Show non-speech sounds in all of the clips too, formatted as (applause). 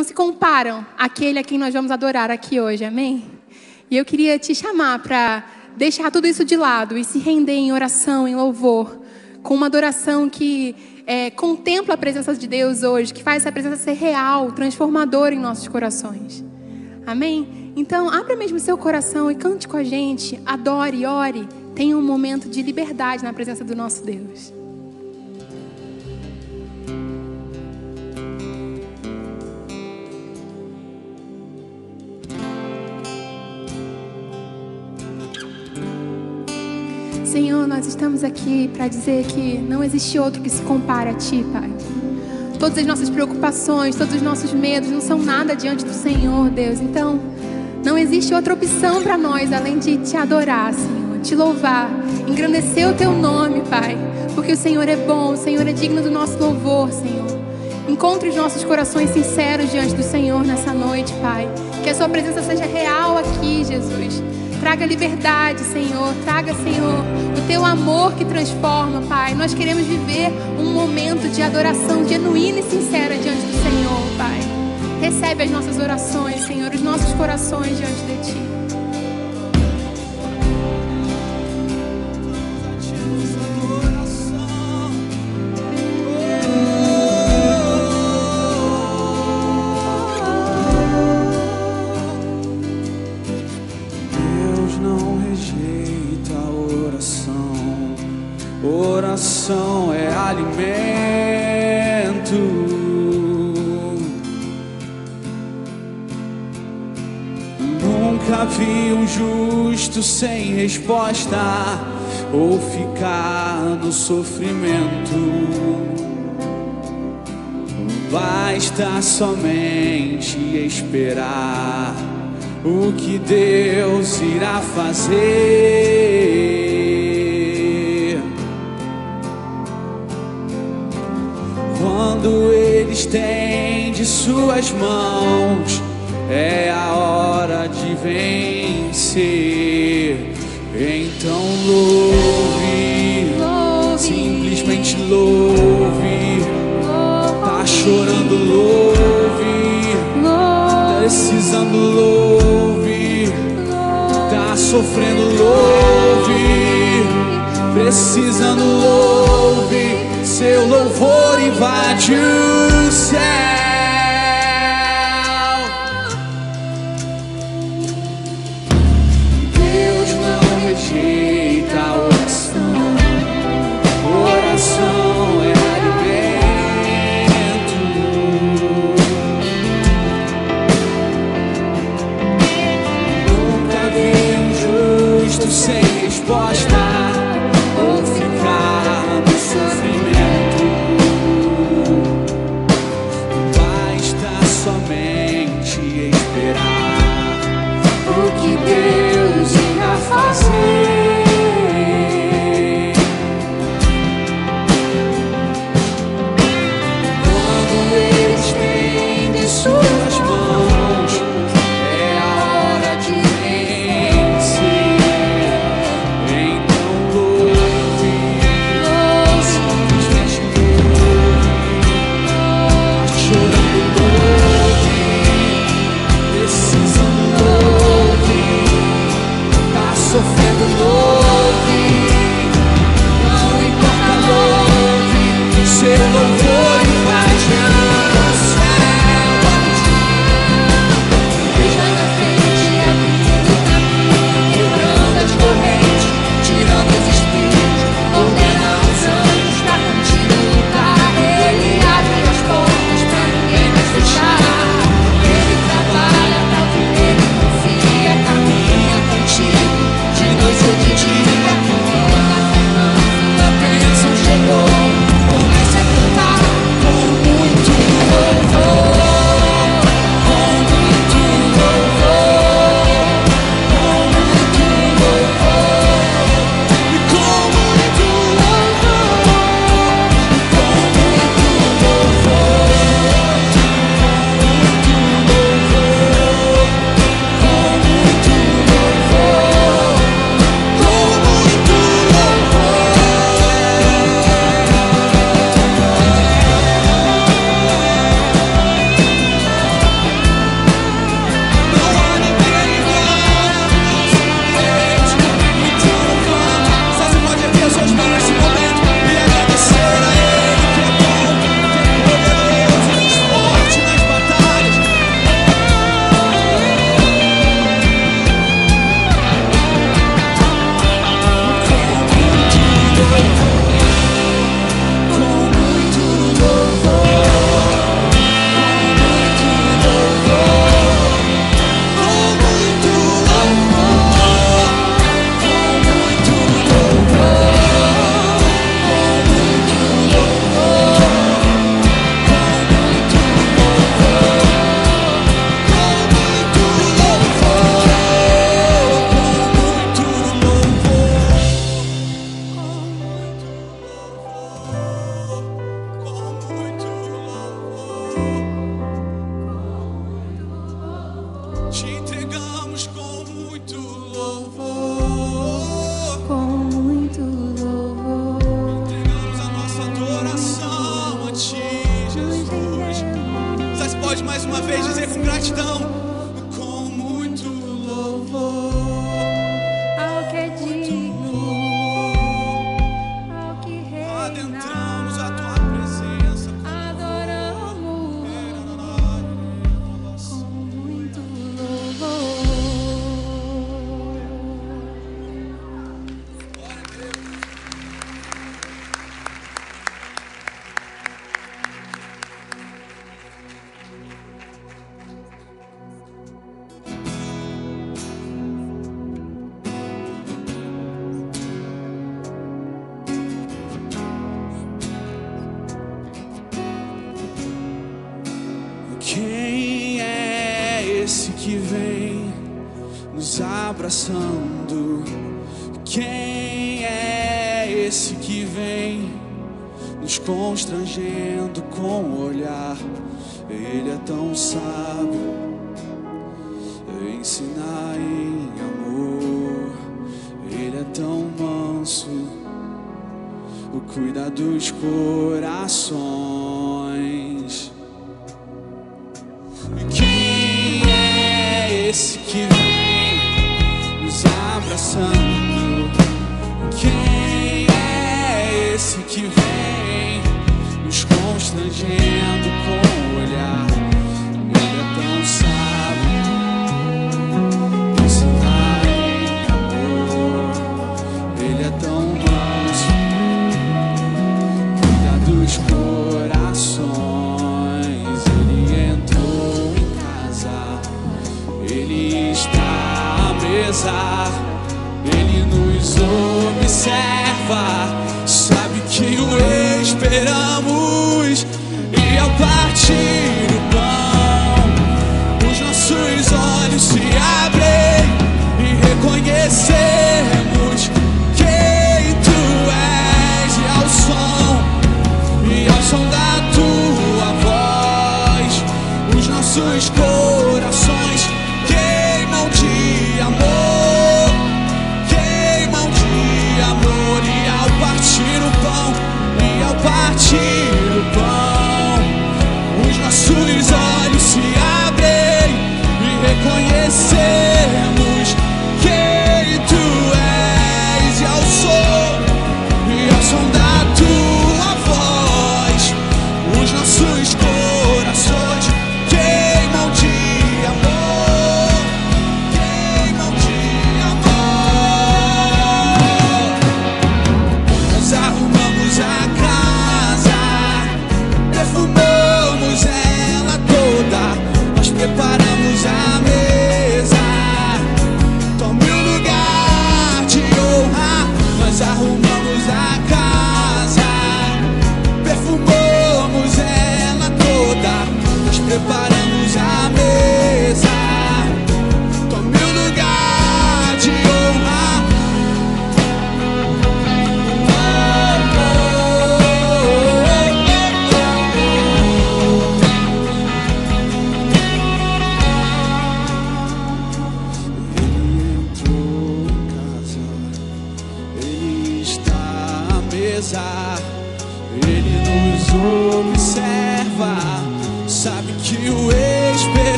não se comparam àquele a quem nós vamos adorar aqui hoje, amém? E eu queria te chamar para deixar tudo isso de lado e se render em oração, em louvor, com uma adoração que é, contempla a presença de Deus hoje, que faz essa presença ser real, transformadora em nossos corações. Amém? Então, abra mesmo seu coração e cante com a gente, adore, ore, tenha um momento de liberdade na presença do nosso Deus. Senhor, nós estamos aqui para dizer que não existe outro que se compare a Ti, Pai. Todas as nossas preocupações, todos os nossos medos não são nada diante do Senhor, Deus. Então, não existe outra opção para nós além de Te adorar, Senhor, te louvar, engrandecer o Teu nome, Pai. Porque o Senhor é bom, o Senhor é digno do nosso louvor, Senhor. Encontre os nossos corações sinceros diante do Senhor nessa noite, Pai. Que a Sua presença seja real aqui, Jesus. Traga liberdade, Senhor. Traga, Senhor, o teu amor que transforma, Pai. Nós queremos viver um momento de adoração genuína e sincera diante do Senhor, Pai. Recebe as nossas orações, Senhor, os nossos corações diante de Ti. Sem resposta ou ficar no sofrimento. Basta somente esperar o que Deus irá fazer. Quando Ele estende Suas mãos, é a hora de vencer. Então louve, simplesmente louve. Tá chorando, louve. Precisando, louve. Tá sofrendo, louve. Precisando, louve. Seu louvor invade o céu.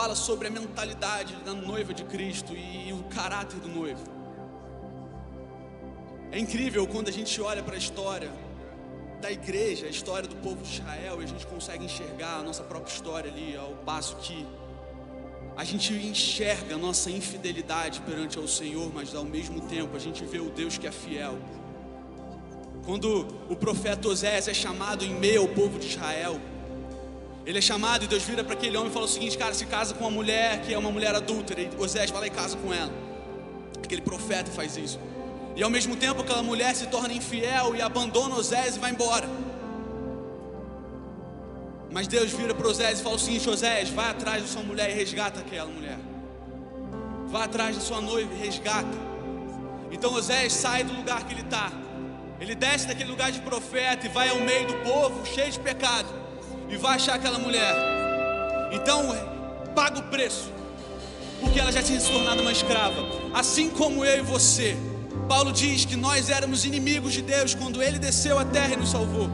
Fala sobre a mentalidade da noiva de Cristo e o caráter do noivo. É incrível quando a gente olha para a história da igreja, a história do povo de Israel, e a gente consegue enxergar a nossa própria história ali, ao passo que a gente enxerga a nossa infidelidade perante ao Senhor, mas ao mesmo tempo a gente vê o Deus que é fiel. Quando o profeta Osés é chamado em meio ao povo de Israel, ele é chamado e Deus vira para aquele homem e fala o seguinte: cara, se casa com uma mulher que é uma mulher adúltera, e Osés vai lá e casa com ela. Aquele profeta faz isso. E ao mesmo tempo aquela mulher se torna infiel e abandona Osés e vai embora. Mas Deus vira para Osés e fala o seguinte: Osés, vai atrás da sua mulher e resgata aquela mulher. Vai atrás da sua noiva e resgata. Então Osés sai do lugar que ele está. Ele desce daquele lugar de profeta e vai ao meio do povo, cheio de pecado, e vai achar aquela mulher. Então, paga o preço, porque ela já tinha se tornado uma escrava, assim como eu e você. Paulo diz que nós éramos inimigos de Deus quando ele desceu à terra e nos salvou.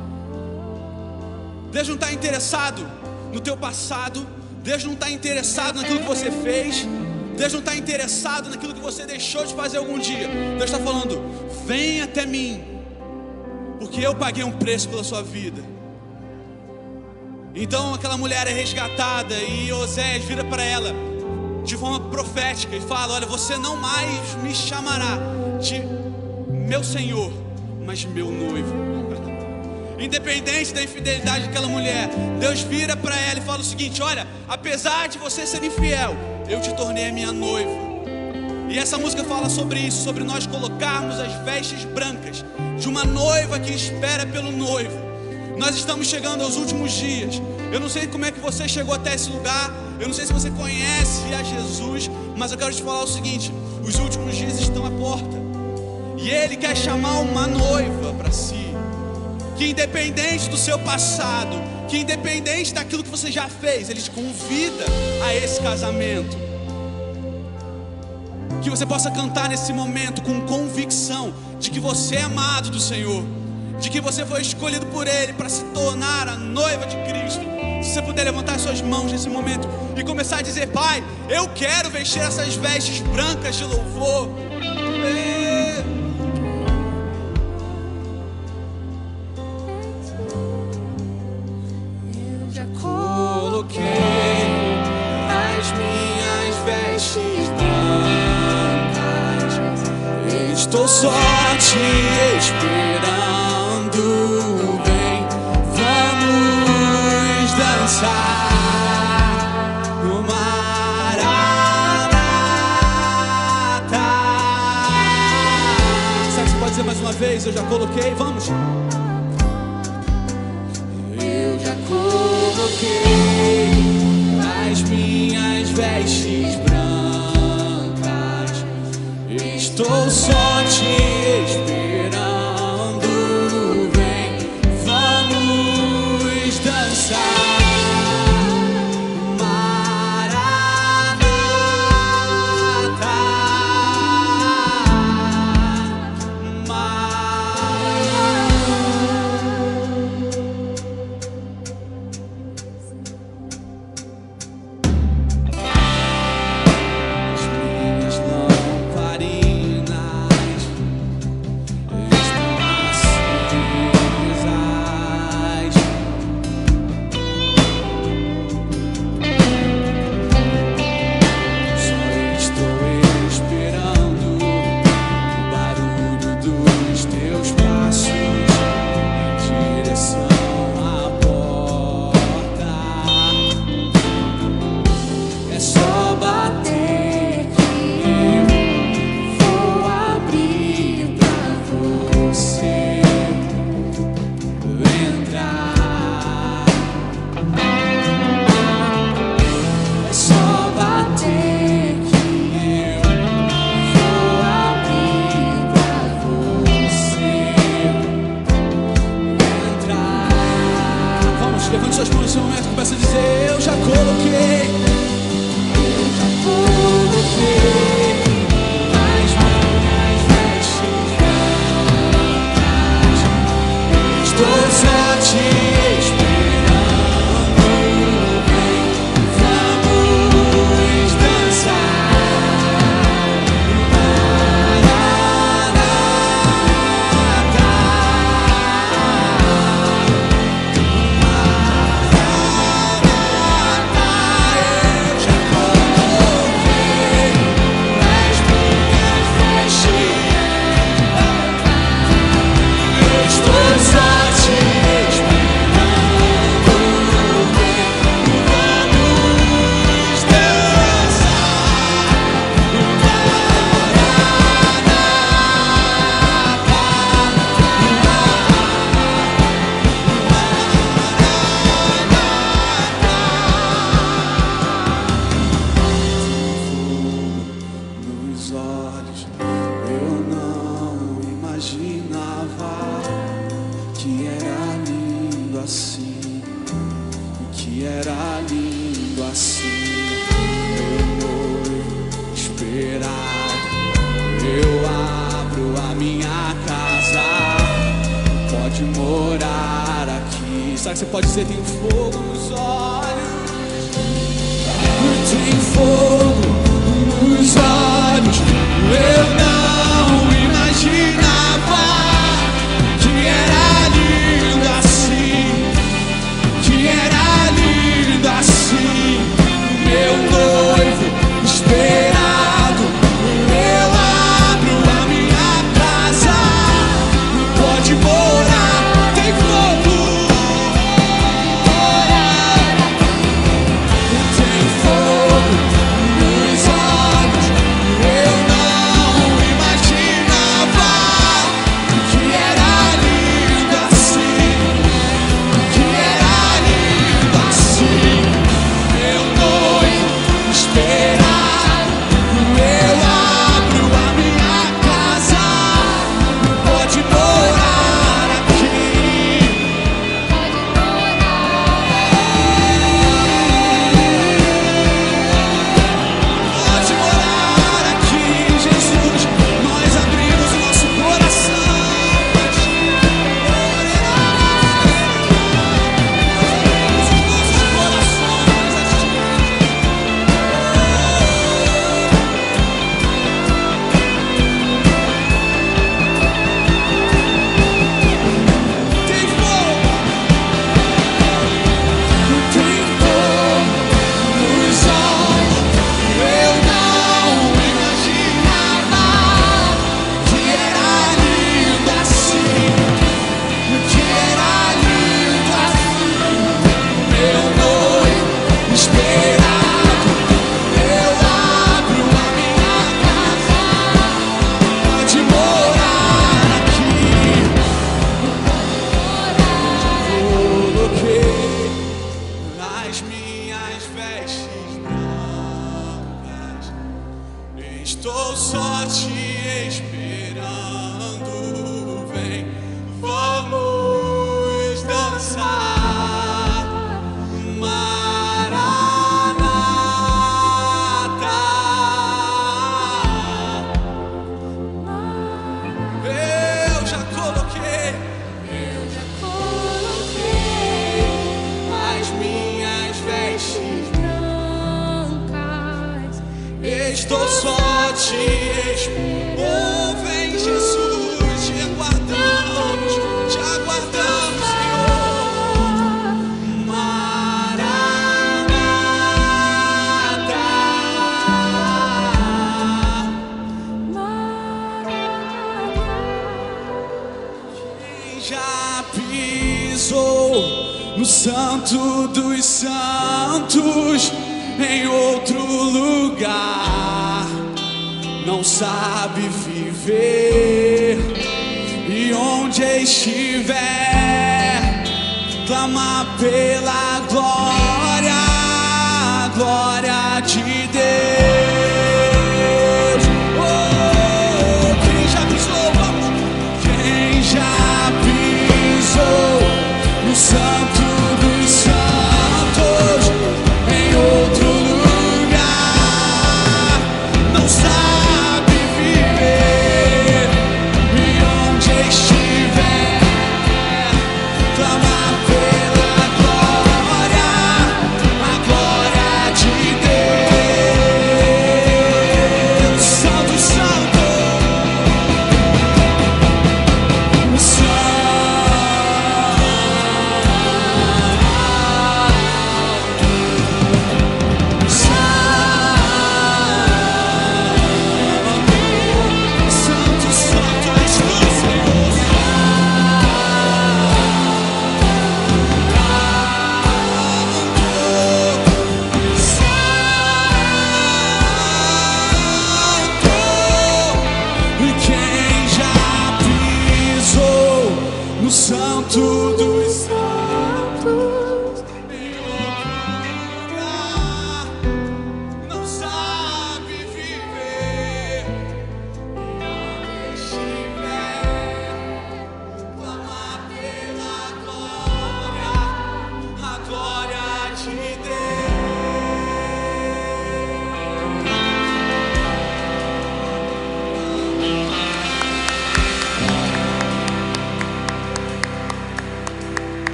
Deus não está interessado no teu passado, Deus não está interessado naquilo que você fez, Deus não está interessado naquilo que você deixou de fazer algum dia. Deus está falando: vem até mim, porque eu paguei um preço pela sua vida. Então aquela mulher é resgatada e Osés vira para ela de forma profética e fala: Olha, você não mais me chamará de meu senhor, mas meu noivo. Independente da infidelidade daquela mulher, Deus vira para ela e fala o seguinte: Olha, apesar de você ser infiel, eu te tornei a minha noiva. E essa música fala sobre isso, sobre nós colocarmos as vestes brancas de uma noiva que espera pelo noivo. Nós estamos chegando aos últimos dias. Eu não sei como é que você chegou até esse lugar. Eu não sei se você conhece a Jesus, mas eu quero te falar o seguinte: os últimos dias estão à porta. E Ele quer chamar uma noiva para si. Que independente do seu passado, que independente daquilo que você já fez, Ele te convida a esse casamento. Que você possa cantar nesse momento com convicção de que você é amado do Senhor de que você foi escolhido por Ele para se tornar a noiva de Cristo. Se você puder levantar suas mãos nesse momento e começar a dizer: Pai, eu quero vestir essas vestes brancas de louvor. Eu já Coloquei as minhas vestes brancas. Estou só te esperando. Mais uma vez? Eu já coloquei, vamos. Eu já coloquei as minhas vestes brancas. Estou só te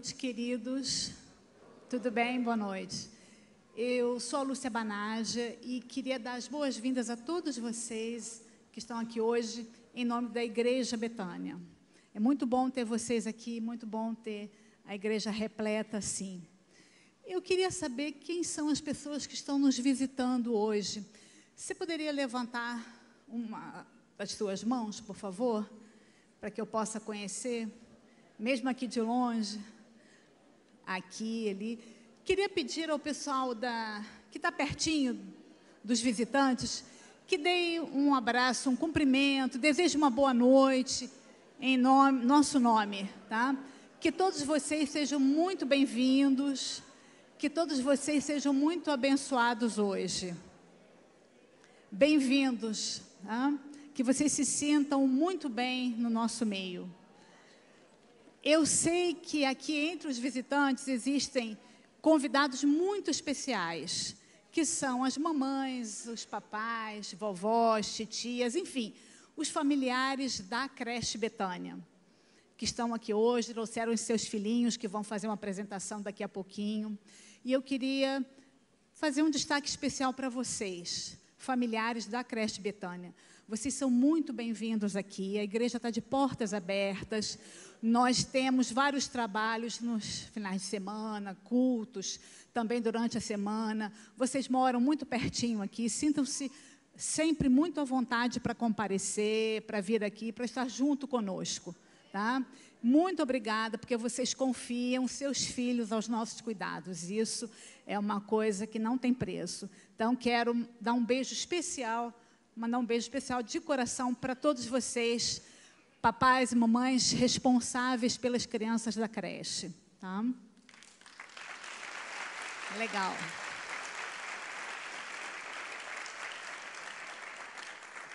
noite, queridos. Tudo bem? Boa noite. Eu sou a Lúcia Banaja e queria dar as boas-vindas a todos vocês que estão aqui hoje em nome da Igreja Betânia. É muito bom ter vocês aqui, muito bom ter a igreja repleta assim. Eu queria saber quem são as pessoas que estão nos visitando hoje. Você poderia levantar uma das suas mãos, por favor, para que eu possa conhecer? mesmo aqui de longe, aqui, ali. Queria pedir ao pessoal da, que está pertinho dos visitantes que deem um abraço, um cumprimento, deseje uma boa noite em nome, nosso nome, tá? Que todos vocês sejam muito bem-vindos, que todos vocês sejam muito abençoados hoje. Bem-vindos, tá? que vocês se sintam muito bem no nosso meio. Eu sei que aqui entre os visitantes existem convidados muito especiais, que são as mamães, os papais, vovós, titias, enfim, os familiares da creche Betânia, que estão aqui hoje, trouxeram os seus filhinhos que vão fazer uma apresentação daqui a pouquinho. E eu queria fazer um destaque especial para vocês, familiares da creche Betânia. Vocês são muito bem-vindos aqui. A igreja está de portas abertas. Nós temos vários trabalhos nos finais de semana, cultos, também durante a semana. Vocês moram muito pertinho aqui. Sintam-se sempre muito à vontade para comparecer, para vir aqui, para estar junto conosco. Tá? Muito obrigada, porque vocês confiam seus filhos aos nossos cuidados. Isso é uma coisa que não tem preço. Então, quero dar um beijo especial mandar um beijo especial de coração para todos vocês, papais e mamães responsáveis pelas crianças da creche. Tá? Legal.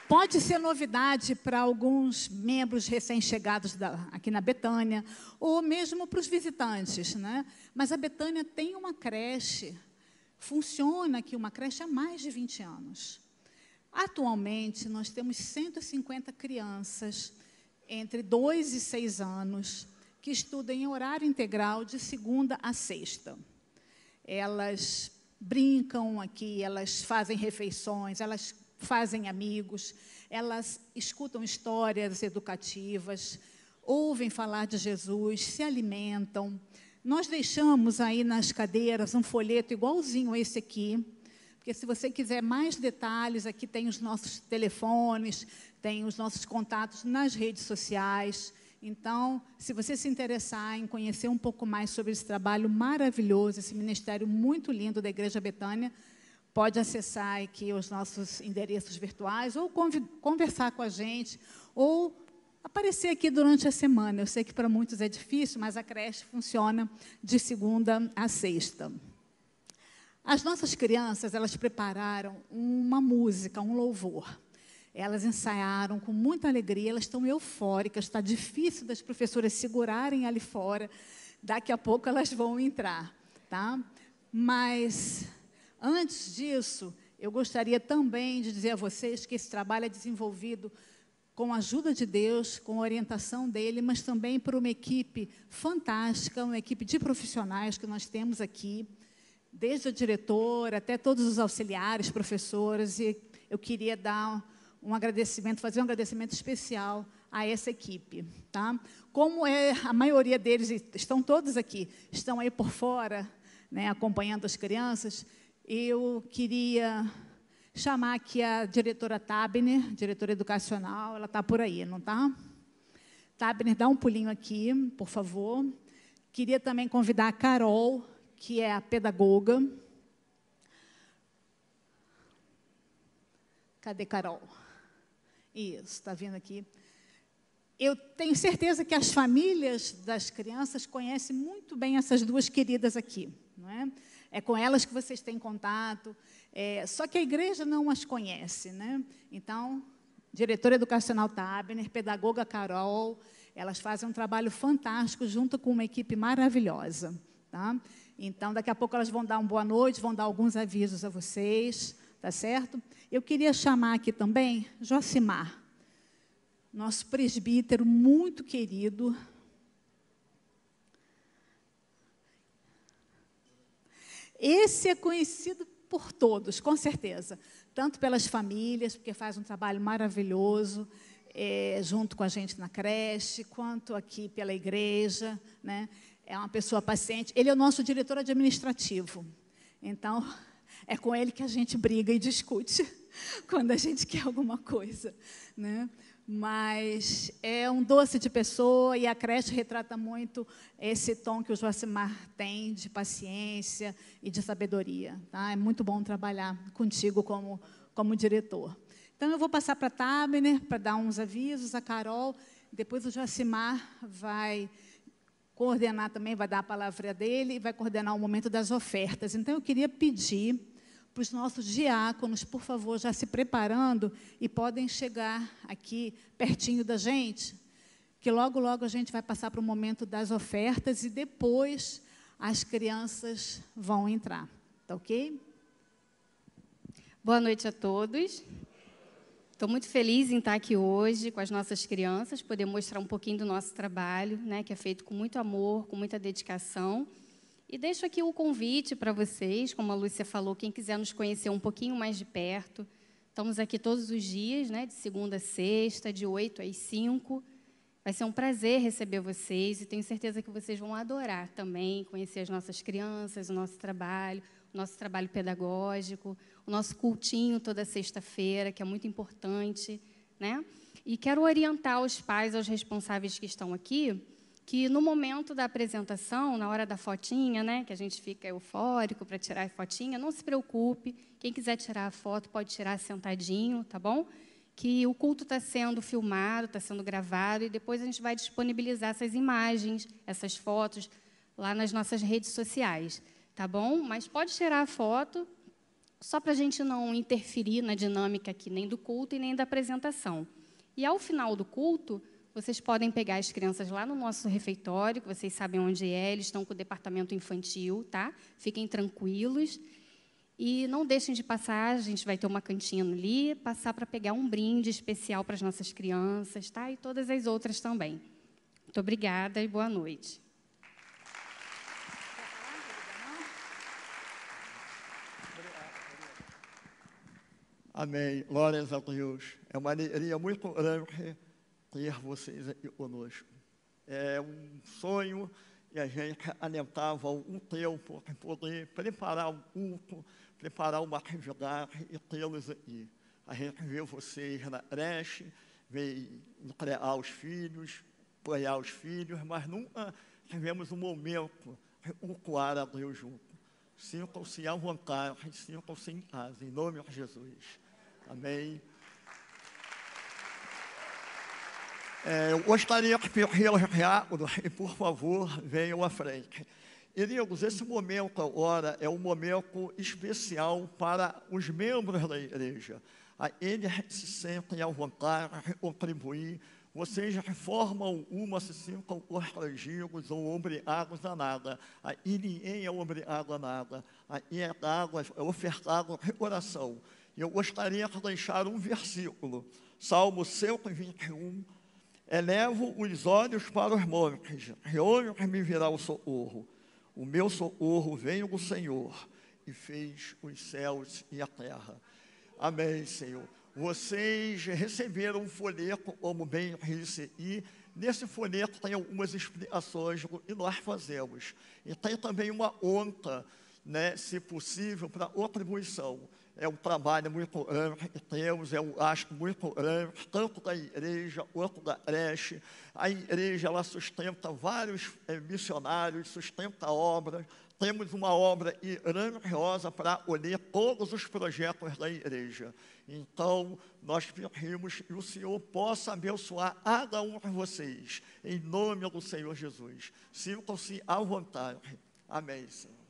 Pode ser novidade para alguns membros recém-chegados aqui na Betânia, ou mesmo para os visitantes, né? Mas a Betânia tem uma creche, funciona aqui uma creche há mais de 20 anos. Atualmente, nós temos 150 crianças entre 2 e 6 anos que estudam em horário integral de segunda a sexta. Elas brincam aqui, elas fazem refeições, elas fazem amigos, elas escutam histórias educativas, ouvem falar de Jesus, se alimentam. Nós deixamos aí nas cadeiras um folheto igualzinho esse aqui, porque se você quiser mais detalhes, aqui tem os nossos telefones, tem os nossos contatos nas redes sociais. Então, se você se interessar em conhecer um pouco mais sobre esse trabalho maravilhoso, esse ministério muito lindo da Igreja Betânia, pode acessar aqui os nossos endereços virtuais ou conversar com a gente ou aparecer aqui durante a semana. Eu sei que para muitos é difícil, mas a creche funciona de segunda a sexta. As nossas crianças, elas prepararam uma música, um louvor. Elas ensaiaram com muita alegria, elas estão eufóricas, está difícil das professoras segurarem ali fora. Daqui a pouco elas vão entrar, tá? Mas antes disso, eu gostaria também de dizer a vocês que esse trabalho é desenvolvido com a ajuda de Deus, com a orientação dele, mas também por uma equipe fantástica, uma equipe de profissionais que nós temos aqui desde a diretora até todos os auxiliares, professores, e eu queria dar um agradecimento, fazer um agradecimento especial a essa equipe, tá? Como é a maioria deles estão todos aqui, estão aí por fora, né, acompanhando as crianças, eu queria chamar aqui a diretora Tabner, diretora educacional, ela está por aí, não está? Tabner, dá um pulinho aqui, por favor. Queria também convidar a Carol, que é a pedagoga. Cadê Carol? Isso, está vindo aqui. Eu tenho certeza que as famílias das crianças conhecem muito bem essas duas queridas aqui, não é? É com elas que vocês têm contato. É, só que a igreja não as conhece, né? Então, diretora educacional Tabner, pedagoga Carol, elas fazem um trabalho fantástico junto com uma equipe maravilhosa, tá? Então, daqui a pouco elas vão dar uma boa noite, vão dar alguns avisos a vocês, tá certo? Eu queria chamar aqui também Josimar, nosso presbítero muito querido. Esse é conhecido por todos, com certeza, tanto pelas famílias, porque faz um trabalho maravilhoso, é, junto com a gente na creche, quanto aqui pela igreja, né? é uma pessoa paciente. Ele é o nosso diretor administrativo. Então, é com ele que a gente briga e discute (laughs) quando a gente quer alguma coisa. Né? Mas é um doce de pessoa e a creche retrata muito esse tom que o Joacimar tem de paciência e de sabedoria. Tá? É muito bom trabalhar contigo como, como diretor. Então, eu vou passar para a Tabner para dar uns avisos, a Carol, depois o Joacimar vai coordenar também, vai dar a palavra dele e vai coordenar o momento das ofertas. Então, eu queria pedir para os nossos diáconos, por favor, já se preparando e podem chegar aqui pertinho da gente, que logo, logo a gente vai passar para o momento das ofertas e depois as crianças vão entrar. Tá ok? Boa noite a todos. Estou muito feliz em estar aqui hoje com as nossas crianças, poder mostrar um pouquinho do nosso trabalho, né, que é feito com muito amor, com muita dedicação. E deixo aqui o convite para vocês, como a Lúcia falou, quem quiser nos conhecer um pouquinho mais de perto. Estamos aqui todos os dias, né, de segunda a sexta, de 8 às 5. Vai ser um prazer receber vocês e tenho certeza que vocês vão adorar também conhecer as nossas crianças, o nosso trabalho, o nosso trabalho pedagógico, o nosso cultinho toda sexta-feira, que é muito importante, né? E quero orientar os pais, aos responsáveis que estão aqui, que no momento da apresentação, na hora da fotinha, né, que a gente fica eufórico para tirar a fotinha, não se preocupe. Quem quiser tirar a foto pode tirar sentadinho, tá bom? Que o culto está sendo filmado, está sendo gravado e depois a gente vai disponibilizar essas imagens, essas fotos lá nas nossas redes sociais, tá bom? Mas pode tirar a foto, só para a gente não interferir na dinâmica aqui, nem do culto e nem da apresentação. E ao final do culto, vocês podem pegar as crianças lá no nosso refeitório, que vocês sabem onde é, eles estão com o departamento infantil, tá? Fiquem tranquilos. E não deixem de passar, a gente vai ter uma cantina ali, passar para pegar um brinde especial para as nossas crianças, tá? E todas as outras também. Muito obrigada e boa noite. Amém. Glórias a Deus. É uma alegria muito grande ter vocês aqui conosco. É um sonho e a gente alentava um tempo para poder preparar um culto, preparar uma atividade e tê-los aqui. A gente vê vocês na creche, vê criar os filhos, apoiar os filhos, mas nunca tivemos um momento de cultuar a Deus junto. Sintam-se à vontade, sintam-se em casa, em nome de Jesus. Amém. É, eu gostaria que diáconos, e por favor, venham à frente. Queridos, esse momento agora é um momento especial para os membros da igreja. Eles se sentem à vontade de contribuir. Vocês reformam uma, se sintam constrangidos ou obrigados a nada. Aí ninguém é obrigado a nada. Aí é dado, é ofertado de coração. E eu gostaria de deixar um versículo. Salmo 121. Elevo os olhos para os montes, de onde me virá o socorro. O meu socorro veio do Senhor e fez os céus e a terra. Amém, Senhor. Vocês receberam um folheto, como bem e nesse folheto tem algumas explicações do que nós fazemos. E tem também uma onta, né, se possível, para atribuição. É um trabalho muito grande que temos, é um gasto muito grande, tanto da igreja quanto da creche. A igreja ela sustenta vários é, missionários, sustenta obras, temos uma obra grandiosa para olhar todos os projetos da igreja. Então, nós pedimos que o Senhor possa abençoar cada um de vocês, em nome do Senhor Jesus. Sintam-se à vontade. Amém, Senhor.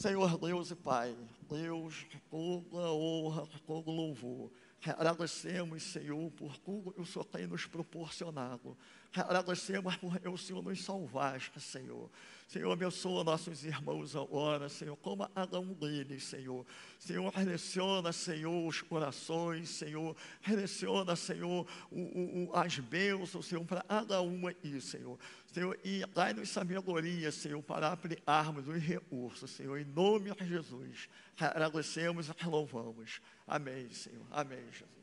Senhor Deus e Pai, Deus, toda honra, todo louvor. Agradecemos, Senhor, por tudo que o Senhor tem nos proporcionado. Agradecemos por o Senhor nos salvaste, Senhor. Senhor, abençoa nossos irmãos agora, Senhor, como cada um deles, Senhor. Senhor, releciona, Senhor, os corações, Senhor. Releciona, Senhor, o, o, as bênçãos, Senhor, para cada uma aí, Senhor. Senhor, e dai-nos sabedoria, Senhor, para aplicarmos os recursos, Senhor, em nome de Jesus. Agradecemos e louvamos. Amém, Senhor. Amém, Jesus.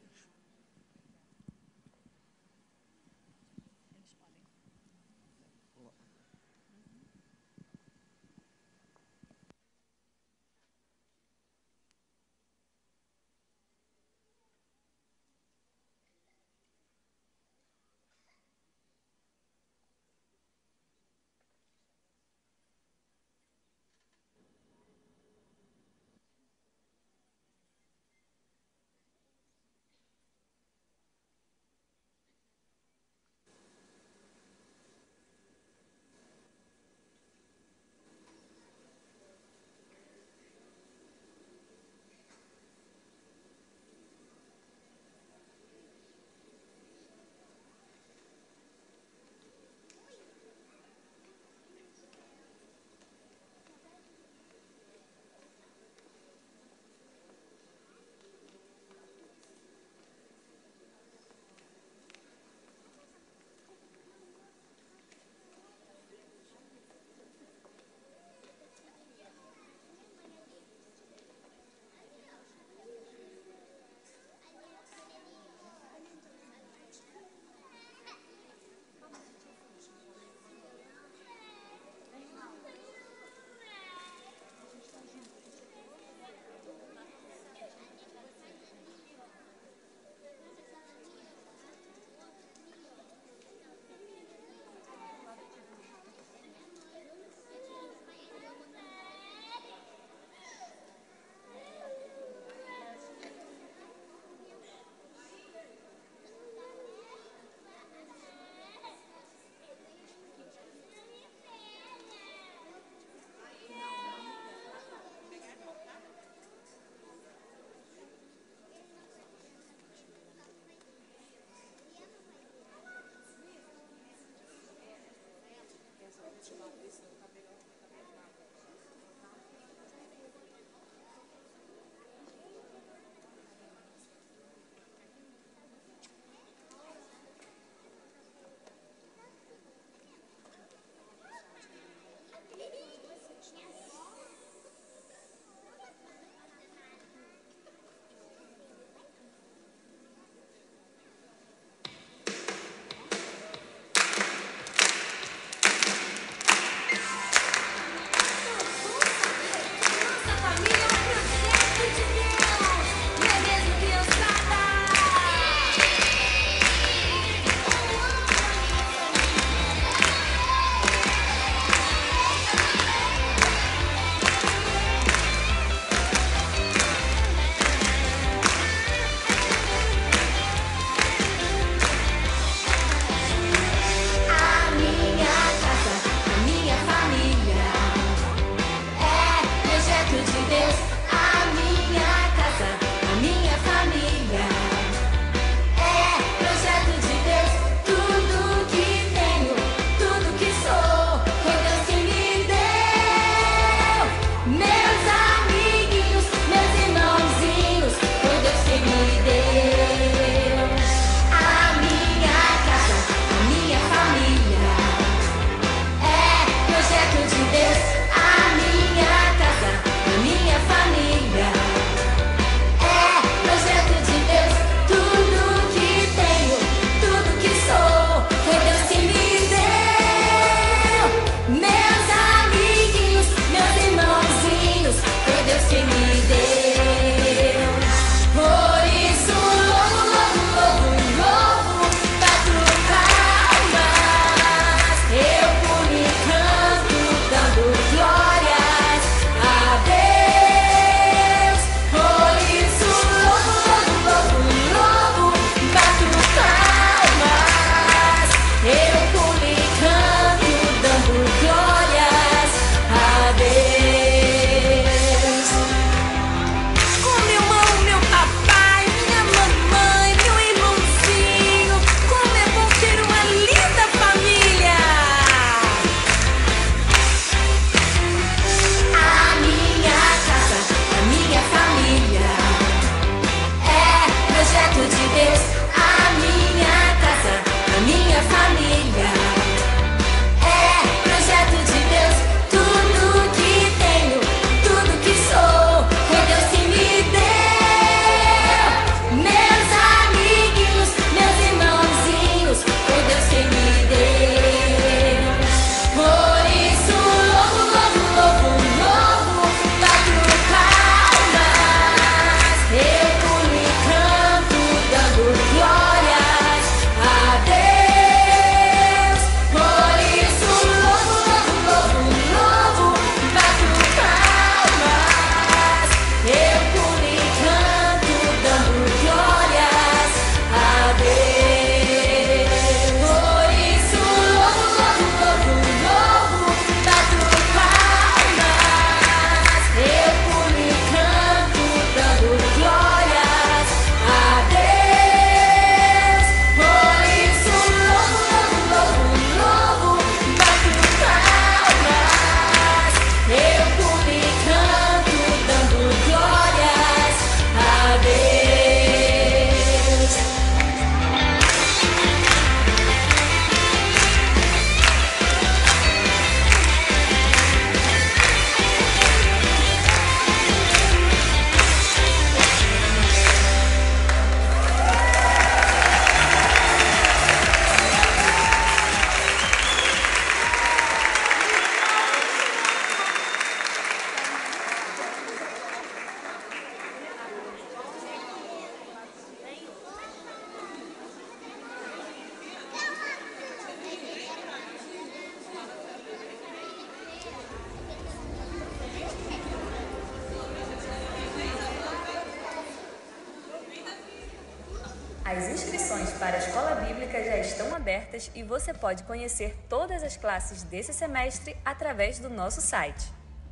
Pode conhecer todas as classes desse semestre através do nosso site.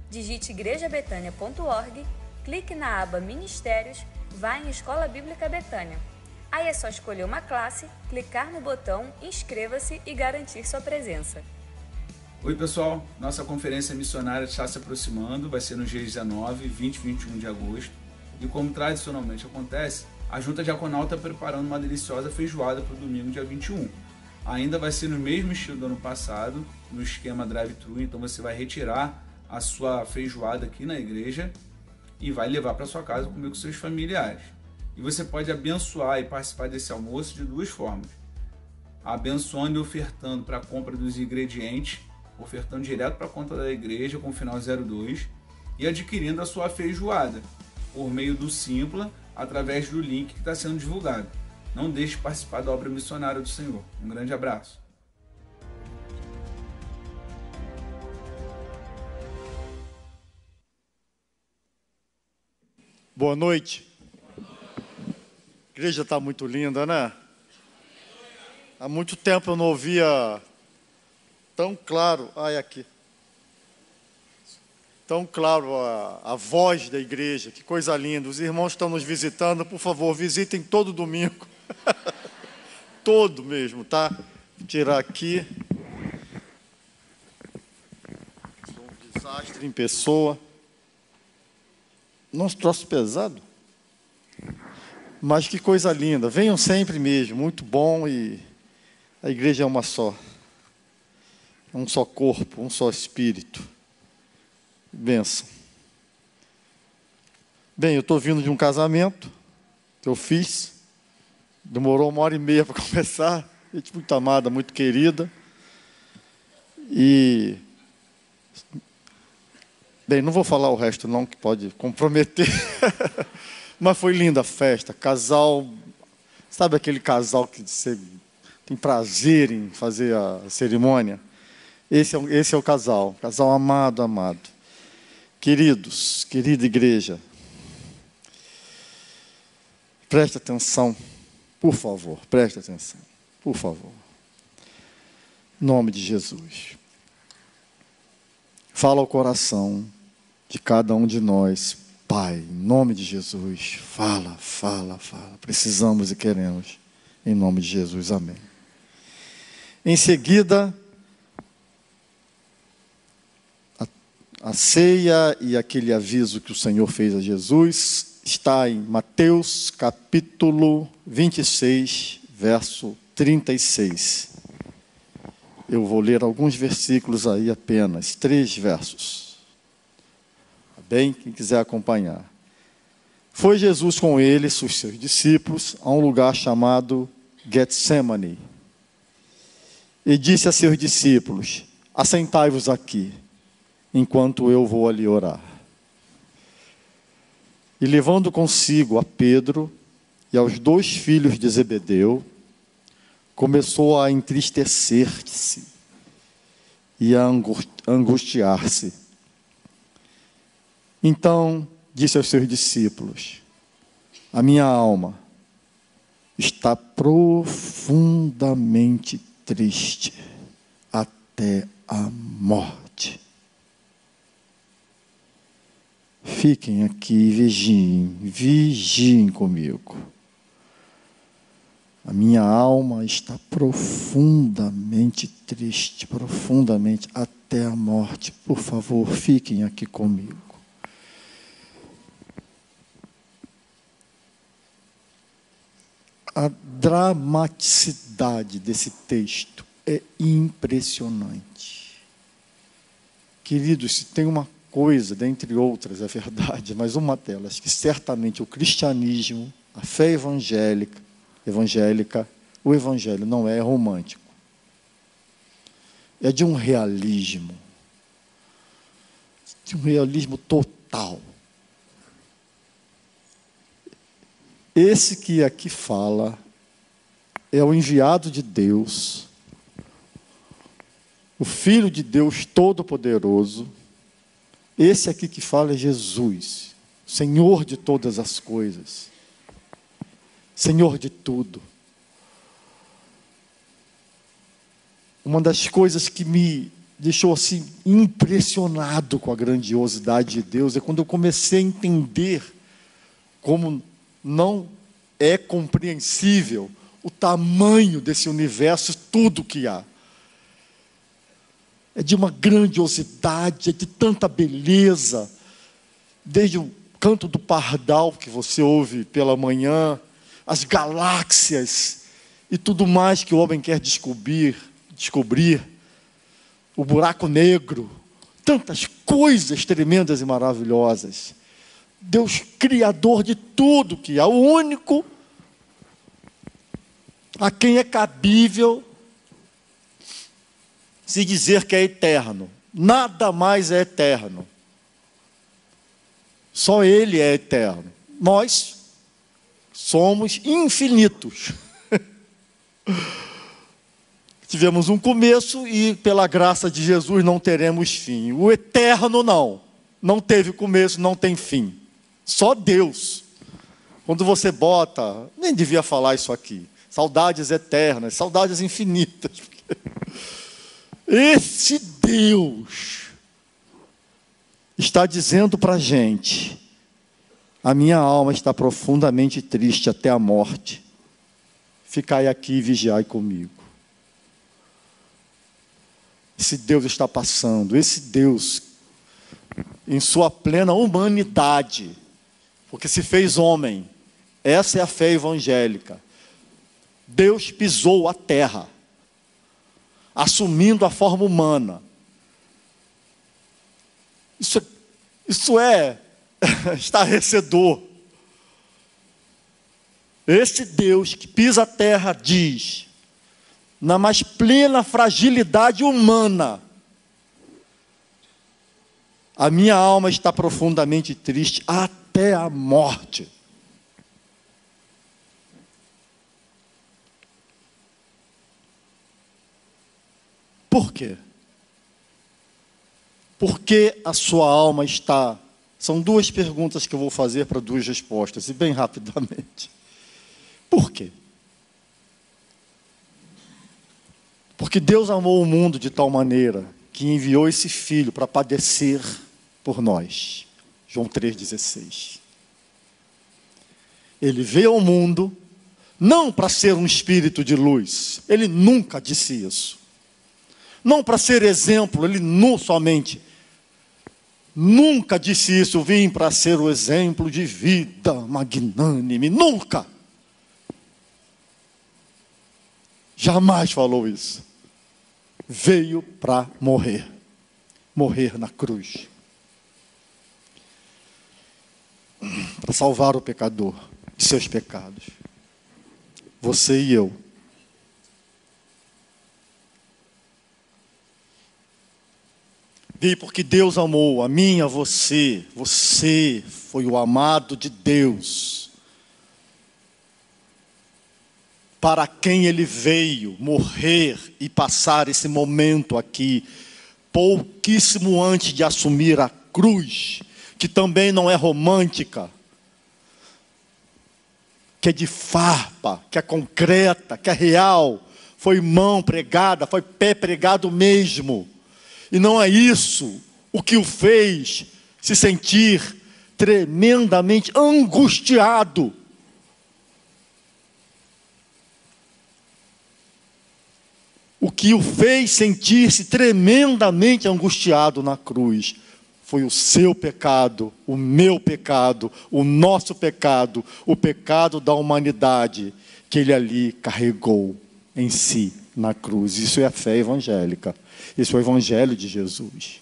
Digite igrejabetânia.org, clique na aba Ministérios, vá em Escola Bíblica Betânia. Aí é só escolher uma classe, clicar no botão Inscreva-se e garantir sua presença. Oi, pessoal. Nossa conferência missionária está se aproximando, vai ser nos dias 19, 20 e 21 de agosto. E como tradicionalmente acontece, a Junta Diaconal está preparando uma deliciosa feijoada para o domingo, dia 21. Ainda vai ser no mesmo estilo do ano passado, no esquema drive-thru, então você vai retirar a sua feijoada aqui na igreja e vai levar para sua casa comer com seus familiares. E você pode abençoar e participar desse almoço de duas formas. Abençoando e ofertando para a compra dos ingredientes, ofertando direto para a conta da igreja com o final 02 e adquirindo a sua feijoada por meio do Simpla através do link que está sendo divulgado. Não deixe de participar da obra missionária do Senhor. Um grande abraço. Boa noite. A igreja está muito linda, né? Há muito tempo eu não ouvia tão claro. Ai, aqui tão claro a, a voz da igreja, que coisa linda. Os irmãos estão nos visitando, por favor, visitem todo domingo. (laughs) todo mesmo, tá? Vou tirar aqui. Um desastre em pessoa. Nosso troço pesado. Mas que coisa linda. Venham sempre mesmo, muito bom e a igreja é uma só. É um só corpo, um só espírito. Benção. Bem, eu estou vindo de um casamento que eu fiz. Demorou uma hora e meia (laughs) para começar. Gente muito amada, muito querida. E. Bem, não vou falar o resto, não, que pode comprometer. (laughs) Mas foi linda a festa. Casal. Sabe aquele casal que você tem prazer em fazer a cerimônia? Esse é, esse é o casal. Casal amado, amado. Queridos, querida igreja, preste atenção, por favor, preste atenção, por favor. Em nome de Jesus. Fala ao coração de cada um de nós, Pai, em nome de Jesus. Fala, fala, fala. Precisamos e queremos. Em nome de Jesus, amém. Em seguida, A ceia e aquele aviso que o Senhor fez a Jesus está em Mateus capítulo 26, verso 36. Eu vou ler alguns versículos aí apenas, três versos. Tá bem? Quem quiser acompanhar. Foi Jesus com eles, os seus discípulos, a um lugar chamado Getsemane. E disse a seus discípulos: Assentai-vos aqui enquanto eu vou ali orar. E levando consigo a Pedro e aos dois filhos de Zebedeu, começou a entristecer-se e a angustiar-se. Então disse aos seus discípulos: A minha alma está profundamente triste até a morte. Fiquem aqui e vigiem, vigiem comigo. A minha alma está profundamente triste, profundamente até a morte. Por favor, fiquem aqui comigo. A dramaticidade desse texto é impressionante. Queridos, se tem uma coisa, dentre outras, é verdade, (laughs) mas uma delas, que certamente o cristianismo, a fé evangélica, evangélica, o evangelho não é romântico. É de um realismo. De um realismo total. Esse que aqui fala é o enviado de Deus, o Filho de Deus Todo-Poderoso, esse aqui que fala é Jesus, Senhor de todas as coisas. Senhor de tudo. Uma das coisas que me deixou assim impressionado com a grandiosidade de Deus é quando eu comecei a entender como não é compreensível o tamanho desse universo, tudo que há. É de uma grandiosidade, é de tanta beleza, desde o canto do pardal que você ouve pela manhã, as galáxias e tudo mais que o homem quer descobrir, descobrir, o buraco negro, tantas coisas tremendas e maravilhosas. Deus criador de tudo que há, o único a quem é cabível se dizer que é eterno. Nada mais é eterno. Só Ele é eterno. Nós somos infinitos. (laughs) Tivemos um começo e, pela graça de Jesus, não teremos fim. O eterno não. Não teve começo, não tem fim. Só Deus. Quando você bota, nem devia falar isso aqui saudades eternas, saudades infinitas. (laughs) Esse Deus está dizendo para a gente: a minha alma está profundamente triste até a morte. Ficai aqui e vigiai comigo. Esse Deus está passando, esse Deus, em sua plena humanidade, porque se fez homem, essa é a fé evangélica. Deus pisou a terra, assumindo a forma humana. Isso, isso é (laughs) estarrecedor. Esse Deus que pisa a terra diz, na mais plena fragilidade humana, a minha alma está profundamente triste até a morte. Por quê? Por que a sua alma está. São duas perguntas que eu vou fazer para duas respostas, e bem rapidamente. Por quê? Porque Deus amou o mundo de tal maneira que enviou esse filho para padecer por nós. João 3,16. Ele veio ao mundo não para ser um espírito de luz, ele nunca disse isso não para ser exemplo, ele não somente. Nunca disse isso, vim para ser o exemplo de vida magnânime, nunca. Jamais falou isso. Veio para morrer, morrer na cruz. Para salvar o pecador de seus pecados. Você e eu porque Deus amou a mim, a você. Você foi o amado de Deus. Para quem ele veio morrer e passar esse momento aqui, pouquíssimo antes de assumir a cruz, que também não é romântica, que é de farpa, que é concreta, que é real, foi mão pregada, foi pé pregado mesmo e não é isso o que o fez se sentir tremendamente angustiado. O que o fez sentir-se tremendamente angustiado na cruz foi o seu pecado, o meu pecado, o nosso pecado, o pecado da humanidade que ele ali carregou em si na cruz. Isso é a fé evangélica. Isso é o Evangelho de Jesus.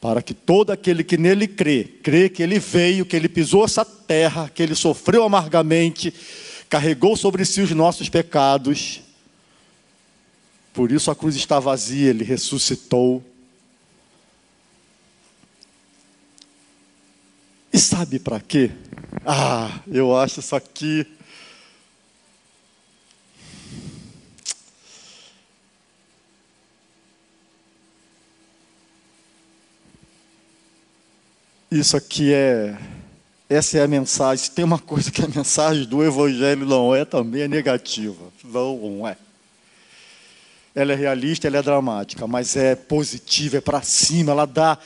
Para que todo aquele que nele crê, crê que ele veio, que ele pisou essa terra, que ele sofreu amargamente, carregou sobre si os nossos pecados. Por isso a cruz está vazia, ele ressuscitou. E sabe para quê? Ah, eu acho isso aqui Isso aqui é, Essa é a mensagem. Tem uma coisa que a mensagem do Evangelho não é também é negativa. Não é. Ela é realista, ela é dramática, mas é positiva, é para cima, ela dá,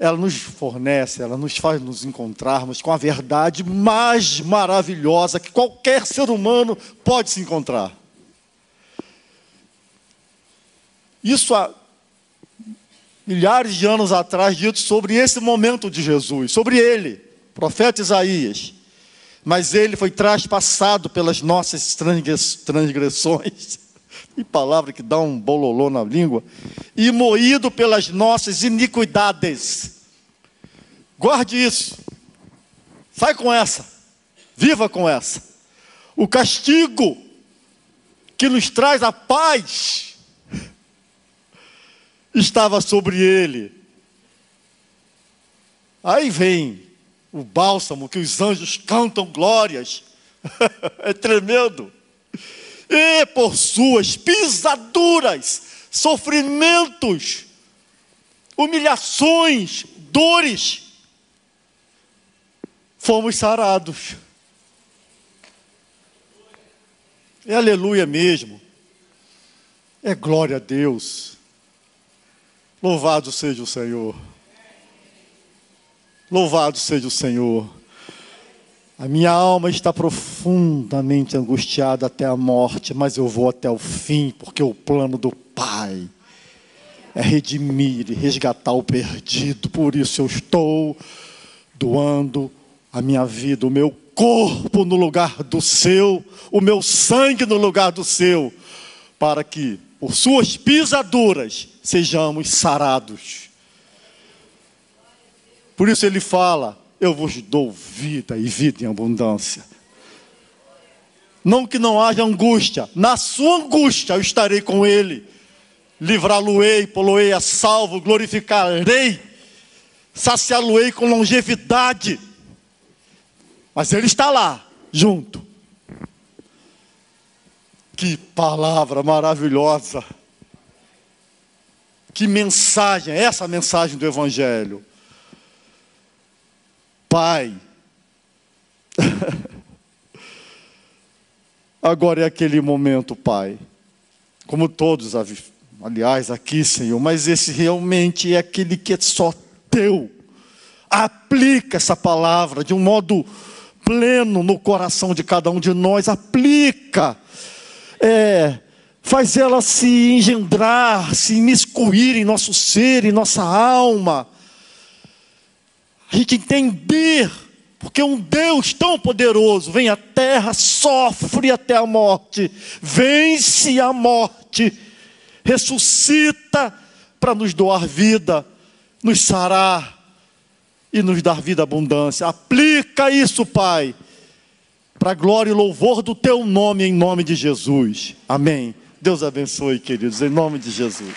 ela nos fornece, ela nos faz nos encontrarmos com a verdade mais maravilhosa que qualquer ser humano pode se encontrar. Isso há milhares de anos atrás, dito sobre esse momento de Jesus, sobre ele, profeta Isaías. Mas ele foi traspassado pelas nossas transgressões (laughs) e palavra que dá um bololô na língua, e moído pelas nossas iniquidades. Guarde isso. Sai com essa. Viva com essa. O castigo que nos traz a paz estava sobre ele. Aí vem o bálsamo que os anjos cantam glórias. (laughs) é tremendo e por suas pisaduras, sofrimentos, humilhações, dores, fomos sarados. É aleluia mesmo. É glória a Deus. Louvado seja o Senhor. Louvado seja o Senhor. A minha alma está profundamente angustiada até a morte, mas eu vou até o fim, porque o plano do Pai é redimir e resgatar o perdido. Por isso eu estou doando a minha vida, o meu corpo no lugar do seu, o meu sangue no lugar do seu, para que, por suas pisaduras, sejamos sarados. Por isso ele fala: eu vos dou vida e vida em abundância. Não que não haja angústia, na sua angústia eu estarei com ele, livrá-lo-ei, poloei a salvo, glorificarei, saciá-lo-ei com longevidade. Mas ele está lá, junto. Que palavra maravilhosa. Que mensagem, é essa mensagem do Evangelho. Pai. (laughs) Agora é aquele momento, Pai. Como todos, aliás, aqui, Senhor, mas esse realmente é aquele que é só teu. Aplica essa palavra de um modo pleno no coração de cada um de nós. Aplica. É, faz ela se engendrar, se imiscuir em nosso ser, em nossa alma a gente entender, porque um Deus tão poderoso vem à terra, sofre até a morte, vence a morte, ressuscita para nos doar vida, nos sarar e nos dar vida abundância. Aplica isso, Pai, para glória e louvor do teu nome, em nome de Jesus. Amém. Deus abençoe, queridos, em nome de Jesus.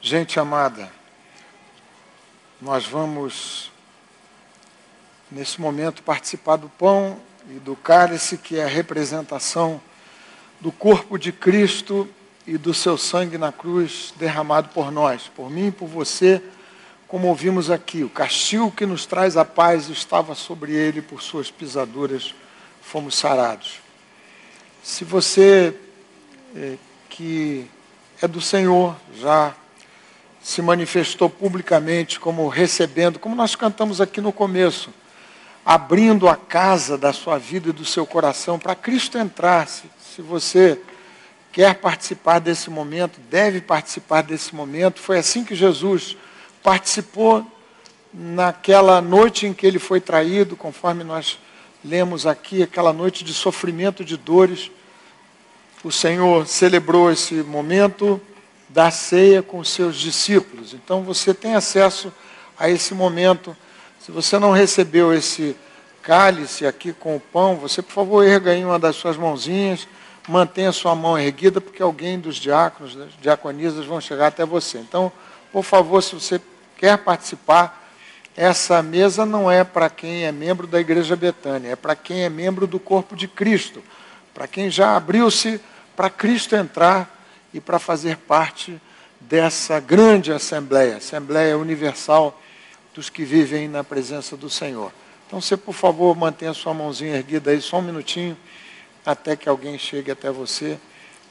Gente amada, nós vamos, nesse momento, participar do pão e do cálice, que é a representação do corpo de Cristo e do seu sangue na cruz derramado por nós, por mim e por você, como ouvimos aqui. O castigo que nos traz a paz estava sobre ele, por suas pisaduras fomos sarados. Se você é, que é do Senhor, já se manifestou publicamente como recebendo, como nós cantamos aqui no começo, abrindo a casa da sua vida e do seu coração para Cristo entrar. Se, se você quer participar desse momento, deve participar desse momento. Foi assim que Jesus participou naquela noite em que ele foi traído, conforme nós lemos aqui, aquela noite de sofrimento, de dores. O Senhor celebrou esse momento da ceia com os seus discípulos. Então você tem acesso a esse momento. Se você não recebeu esse cálice aqui com o pão, você, por favor, erga em uma das suas mãozinhas, mantenha sua mão erguida, porque alguém dos diáconos, das diaconisas vão chegar até você. Então, por favor, se você quer participar, essa mesa não é para quem é membro da Igreja Betânia, é para quem é membro do corpo de Cristo, para quem já abriu-se para Cristo entrar e para fazer parte dessa grande assembleia, Assembleia Universal dos que vivem na presença do Senhor. Então, você, por favor, mantenha sua mãozinha erguida aí só um minutinho, até que alguém chegue até você,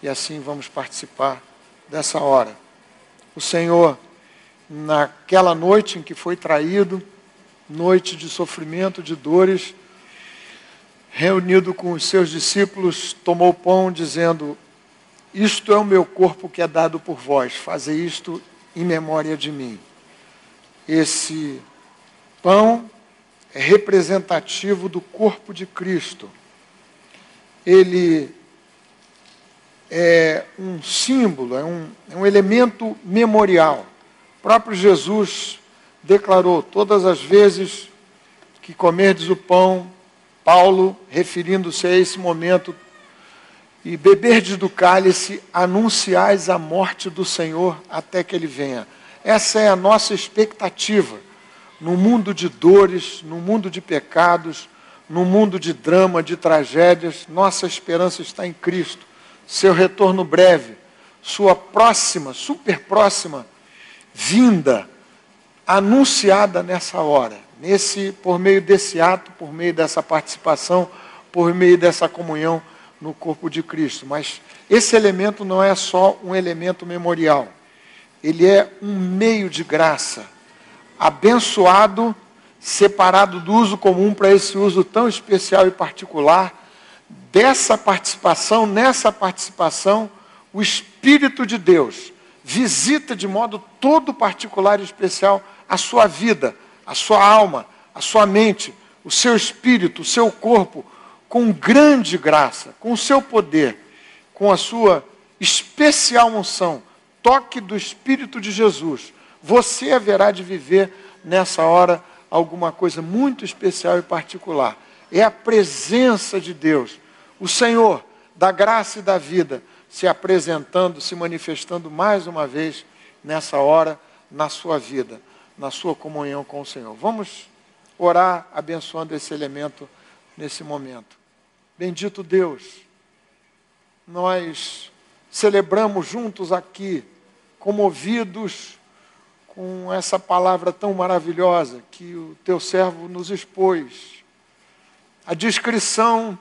e assim vamos participar dessa hora. O Senhor, naquela noite em que foi traído, noite de sofrimento, de dores, reunido com os seus discípulos, tomou pão, dizendo: Isto é o meu corpo que é dado por vós, fazei isto em memória de mim. Esse pão é representativo do corpo de Cristo. Ele é um símbolo, é um, é um elemento memorial. Próprio Jesus declarou: todas as vezes que comerdes o pão, Paulo, referindo-se a esse momento, e beberdes do cálice, anunciais a morte do Senhor até que ele venha. Essa é a nossa expectativa no mundo de dores, no mundo de pecados, no mundo de drama, de tragédias. Nossa esperança está em Cristo. Seu retorno breve, sua próxima, super próxima vinda anunciada nessa hora, nesse por meio desse ato, por meio dessa participação, por meio dessa comunhão no corpo de Cristo. Mas esse elemento não é só um elemento memorial. Ele é um meio de graça, abençoado, separado do uso comum para esse uso tão especial e particular. Dessa participação, nessa participação, o Espírito de Deus visita de modo todo particular e especial a sua vida, a sua alma, a sua mente, o seu espírito, o seu corpo, com grande graça, com o seu poder, com a sua especial unção, toque do Espírito de Jesus, você haverá de viver nessa hora alguma coisa muito especial e particular. É a presença de Deus, o Senhor da graça e da vida, se apresentando, se manifestando mais uma vez nessa hora na sua vida na sua comunhão com o Senhor. Vamos orar abençoando esse elemento nesse momento. Bendito Deus, nós celebramos juntos aqui, comovidos com essa palavra tão maravilhosa que o teu servo nos expôs. A descrição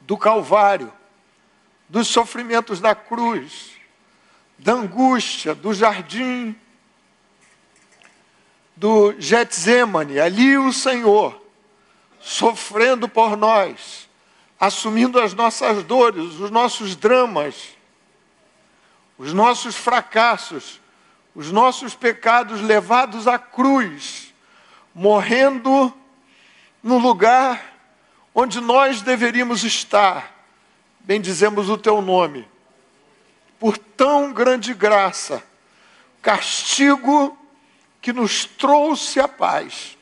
do Calvário, dos sofrimentos da cruz, da angústia, do jardim do Getsemane, ali o Senhor, sofrendo por nós, assumindo as nossas dores, os nossos dramas, os nossos fracassos, os nossos pecados levados à cruz, morrendo no lugar onde nós deveríamos estar. Bendizemos o teu nome. Por tão grande graça, castigo que nos trouxe a paz.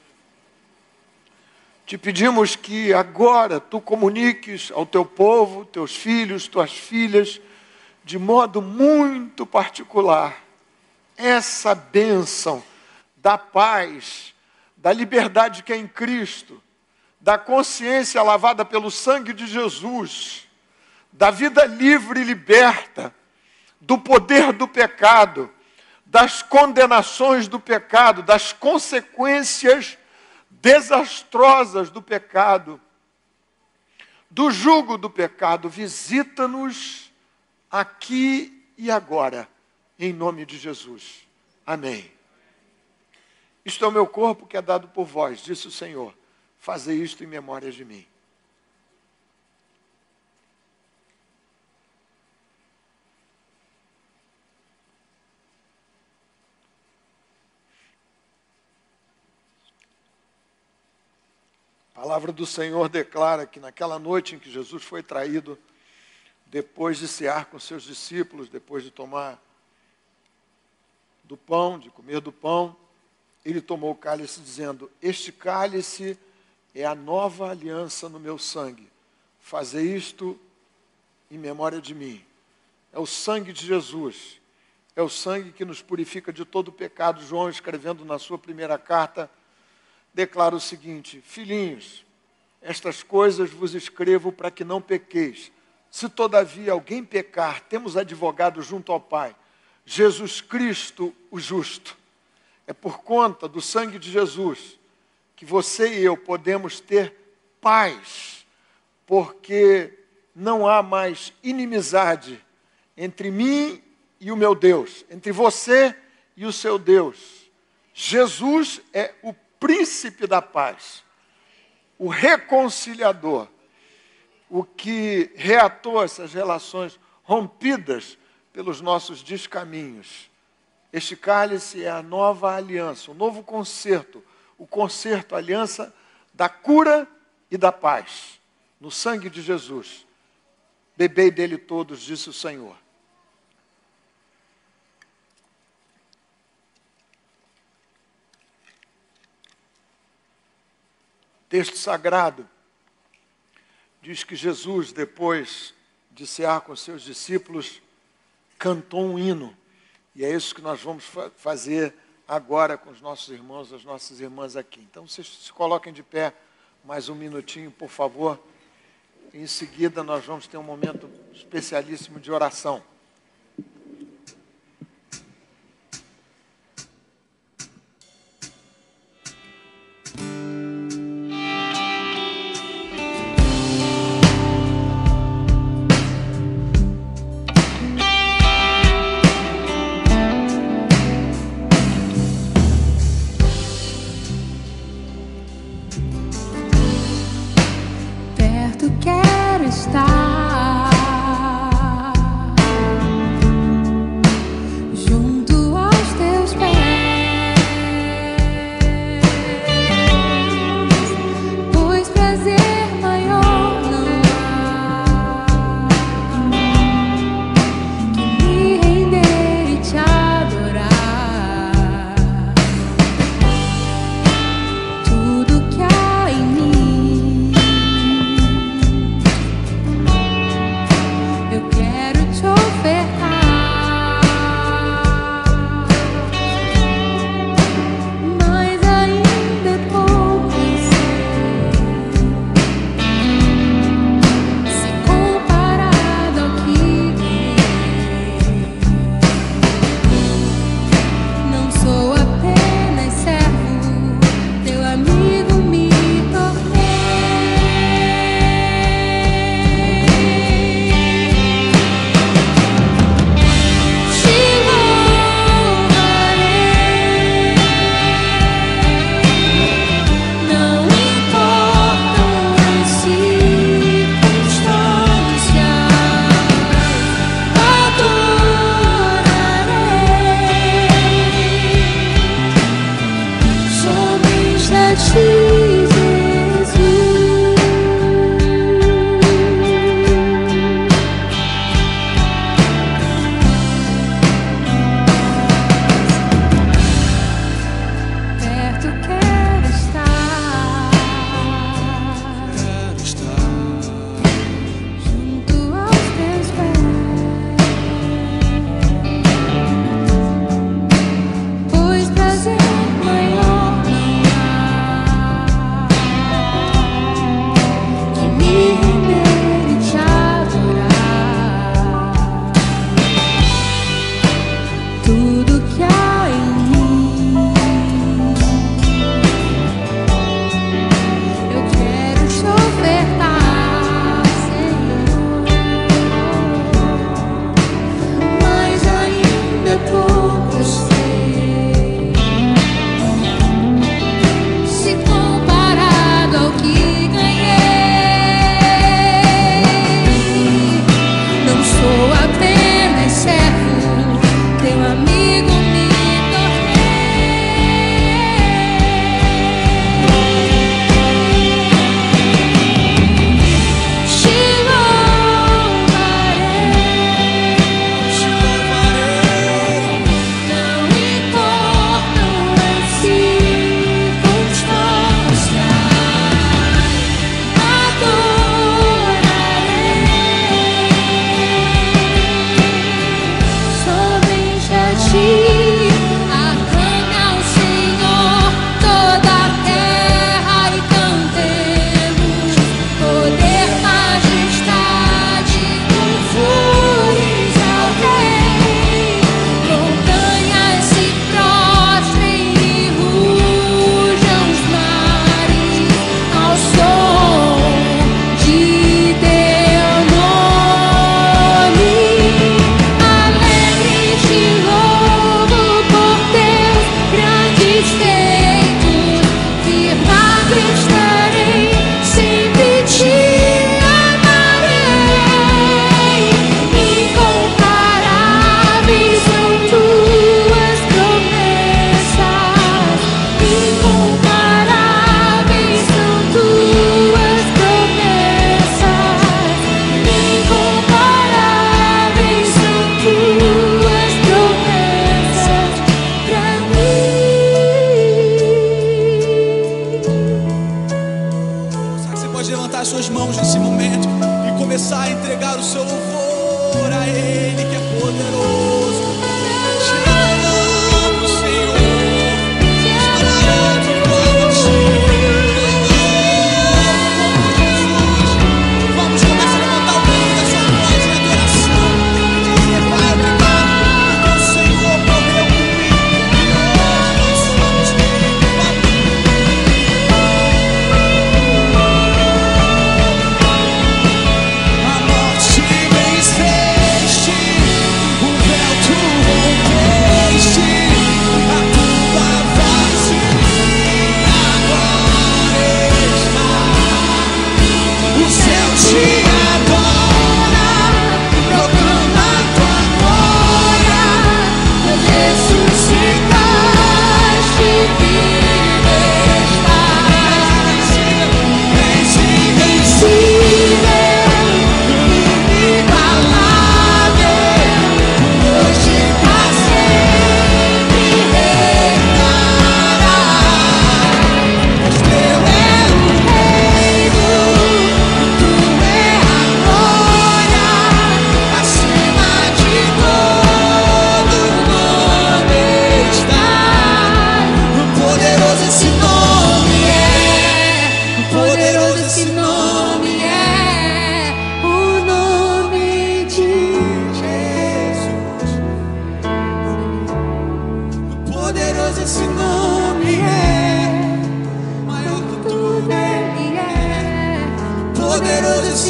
Te pedimos que agora tu comuniques ao teu povo, teus filhos, tuas filhas, de modo muito particular, essa bênção da paz, da liberdade que é em Cristo, da consciência lavada pelo sangue de Jesus, da vida livre e liberta, do poder do pecado das condenações do pecado, das consequências desastrosas do pecado, do jugo do pecado. Visita-nos aqui e agora, em nome de Jesus. Amém. Isto é o meu corpo que é dado por vós, disse o Senhor. Fazei isto em memória de mim. A palavra do Senhor declara que naquela noite em que Jesus foi traído, depois de cear com seus discípulos, depois de tomar do pão, de comer do pão, ele tomou o cálice dizendo: Este cálice é a nova aliança no meu sangue. Fazer isto em memória de mim. É o sangue de Jesus. É o sangue que nos purifica de todo pecado. João, escrevendo na sua primeira carta, declara o seguinte: Filhinhos, estas coisas vos escrevo para que não pequeis. Se todavia alguém pecar, temos advogado junto ao Pai, Jesus Cristo, o justo. É por conta do sangue de Jesus que você e eu podemos ter paz, porque não há mais inimizade entre mim e o meu Deus, entre você e o seu Deus. Jesus é o príncipe da paz, o reconciliador, o que reatou essas relações rompidas pelos nossos descaminhos. Este cálice é a nova aliança, o novo concerto, o concerto, a aliança da cura e da paz, no sangue de Jesus. Bebei dele todos, disse o Senhor. Texto sagrado diz que Jesus, depois de cear com seus discípulos, cantou um hino. E é isso que nós vamos fa fazer agora com os nossos irmãos, as nossas irmãs aqui. Então, vocês se coloquem de pé mais um minutinho, por favor. Em seguida, nós vamos ter um momento especialíssimo de oração.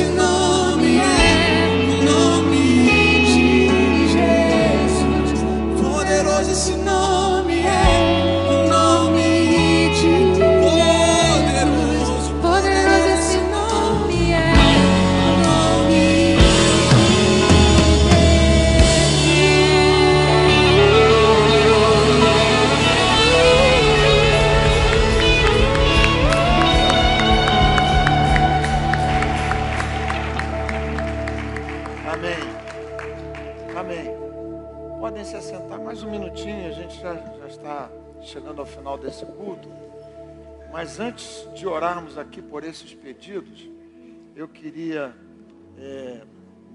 Poderoso esse esses pedidos, eu queria é,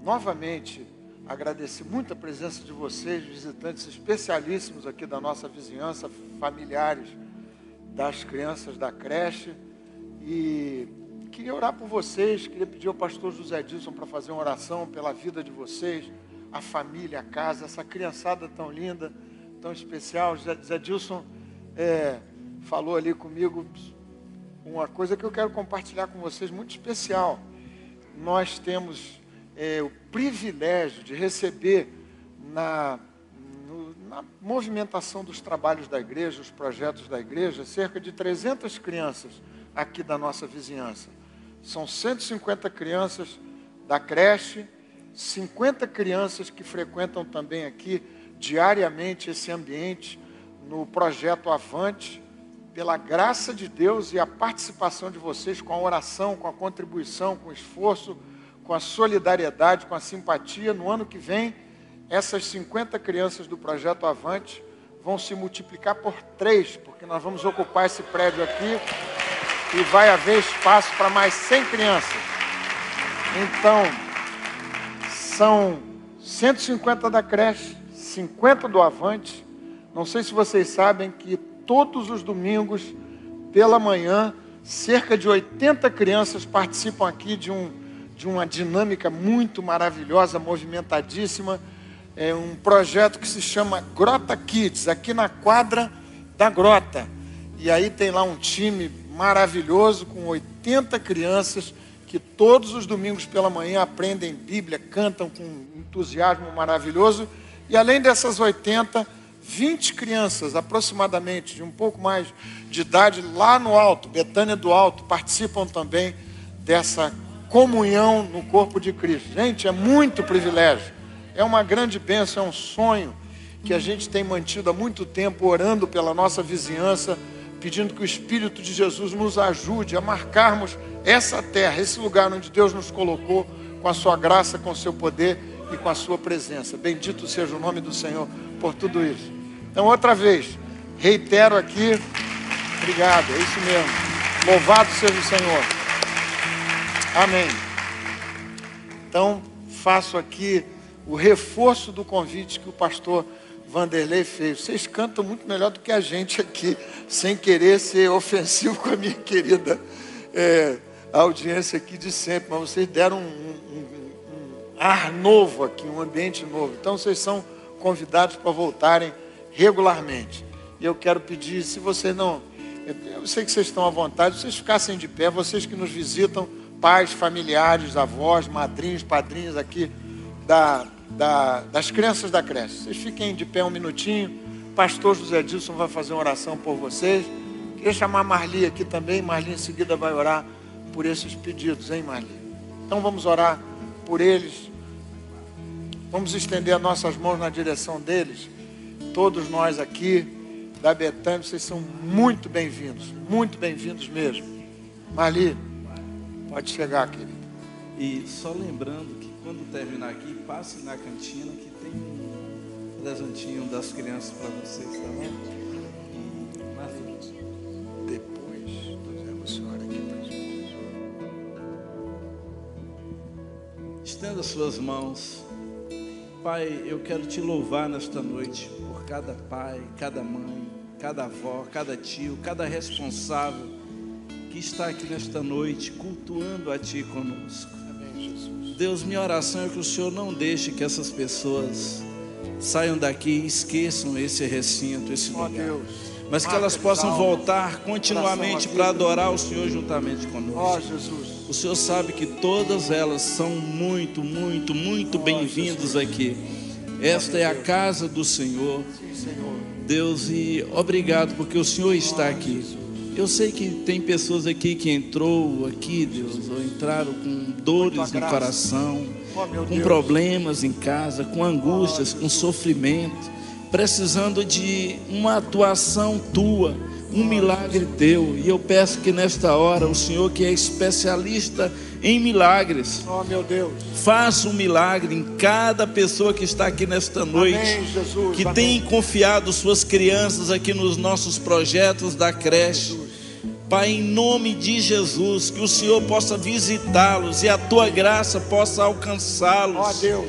novamente agradecer muito a presença de vocês, visitantes especialíssimos aqui da nossa vizinhança, familiares das crianças da creche. E queria orar por vocês, queria pedir ao pastor José Dilson para fazer uma oração pela vida de vocês, a família, a casa, essa criançada tão linda, tão especial. José, José Dilson é, falou ali comigo uma coisa que eu quero compartilhar com vocês, muito especial. Nós temos é, o privilégio de receber na, no- na movimentação dos trabalhos da igreja, os projetos da igreja, cerca de 300 crianças aqui da nossa vizinhança. São 150 crianças da creche, 50 crianças que frequentam também aqui diariamente esse ambiente no projeto Avante, pela graça de Deus e a participação de vocês com a oração, com a contribuição, com o esforço, com a solidariedade, com a simpatia. No ano que vem, essas 50 crianças do projeto Avante vão se multiplicar por três, porque nós vamos ocupar esse prédio aqui e vai haver espaço para mais 100 crianças. Então, são 150 da creche, 50 do Avante. Não sei se vocês sabem que todos os domingos, pela manhã, cerca de 80 crianças participam aqui de, um, de uma dinâmica muito maravilhosa, movimentadíssima. É um projeto que se chama Grota Kids, aqui na quadra da Grota. E aí tem lá um time maravilhoso com 80 crianças que todos os domingos pela manhã aprendem Bíblia, cantam com entusiasmo maravilhoso. E além dessas 80, 20 crianças aproximadamente de um pouco mais de idade lá no alto, Betânia do Alto, participam também dessa comunhão no corpo de Cristo. Gente, é muito privilégio. É uma grande bênção, é um sonho que a gente tem mantido há muito tempo orando pela nossa vizinhança, pedindo que o Espírito de Jesus nos ajude a marcarmos essa terra, esse lugar onde Deus nos colocou, com a sua graça, com o seu poder e com a sua presença. Bendito seja o nome do Senhor por tudo isso. Então, outra vez, reitero aqui, obrigado, é isso mesmo. Louvado seja o Senhor. Amém. Então, faço aqui o reforço do convite que o pastor Vanderlei fez. Vocês cantam muito melhor do que a gente aqui, sem querer ser ofensivo com a minha querida é, audiência aqui de sempre, mas vocês deram um, um, um ar novo aqui, um ambiente novo. Então, vocês são convidados para voltarem regularmente. E eu quero pedir, se vocês não. Eu sei que vocês estão à vontade, vocês ficassem de pé, vocês que nos visitam, pais, familiares, avós, madrinhos, padrinhos aqui da, da, das crianças da creche. Vocês fiquem de pé um minutinho. Pastor José Dilson vai fazer uma oração por vocês. Queria chamar Marli aqui também. Marli em seguida vai orar por esses pedidos, hein, Marli? Então vamos orar por eles. Vamos estender as nossas mãos na direção deles. Todos nós aqui da Betânia, vocês são muito bem-vindos, muito bem-vindos mesmo. Marli, pode chegar, querido. E só lembrando que quando terminar aqui, passe na cantina que tem um presentinho das crianças para vocês, tá bom? E, Marli. Depois, dizendo a senhora aqui para Jesus. Estenda suas mãos. Pai, eu quero te louvar nesta noite cada pai, cada mãe, cada avó, cada tio, cada responsável que está aqui nesta noite cultuando a Ti conosco. Amém, Jesus. Deus, minha oração é que o Senhor não deixe que essas pessoas saiam daqui e esqueçam esse recinto, esse Ó lugar. Deus. Mas que elas as possam voltar continuamente para adorar o Senhor juntamente conosco. O Senhor sabe que todas elas são muito, muito, muito bem-vindos aqui. Esta é a casa do Senhor. Deus, e obrigado porque o Senhor está aqui. Eu sei que tem pessoas aqui que entrou aqui, Deus, ou entraram com dores no coração, com problemas em casa, com angústias, com sofrimento, precisando de uma atuação tua, um milagre teu. E eu peço que nesta hora o Senhor, que é especialista em milagres, Ó meu Deus. faça um milagre em cada pessoa que está aqui nesta noite Amém, Jesus. que Amém. tem confiado suas crianças aqui nos nossos projetos da creche. Pai, em nome de Jesus, que o Senhor possa visitá-los e a tua graça possa Ó alcançá-los. Deus.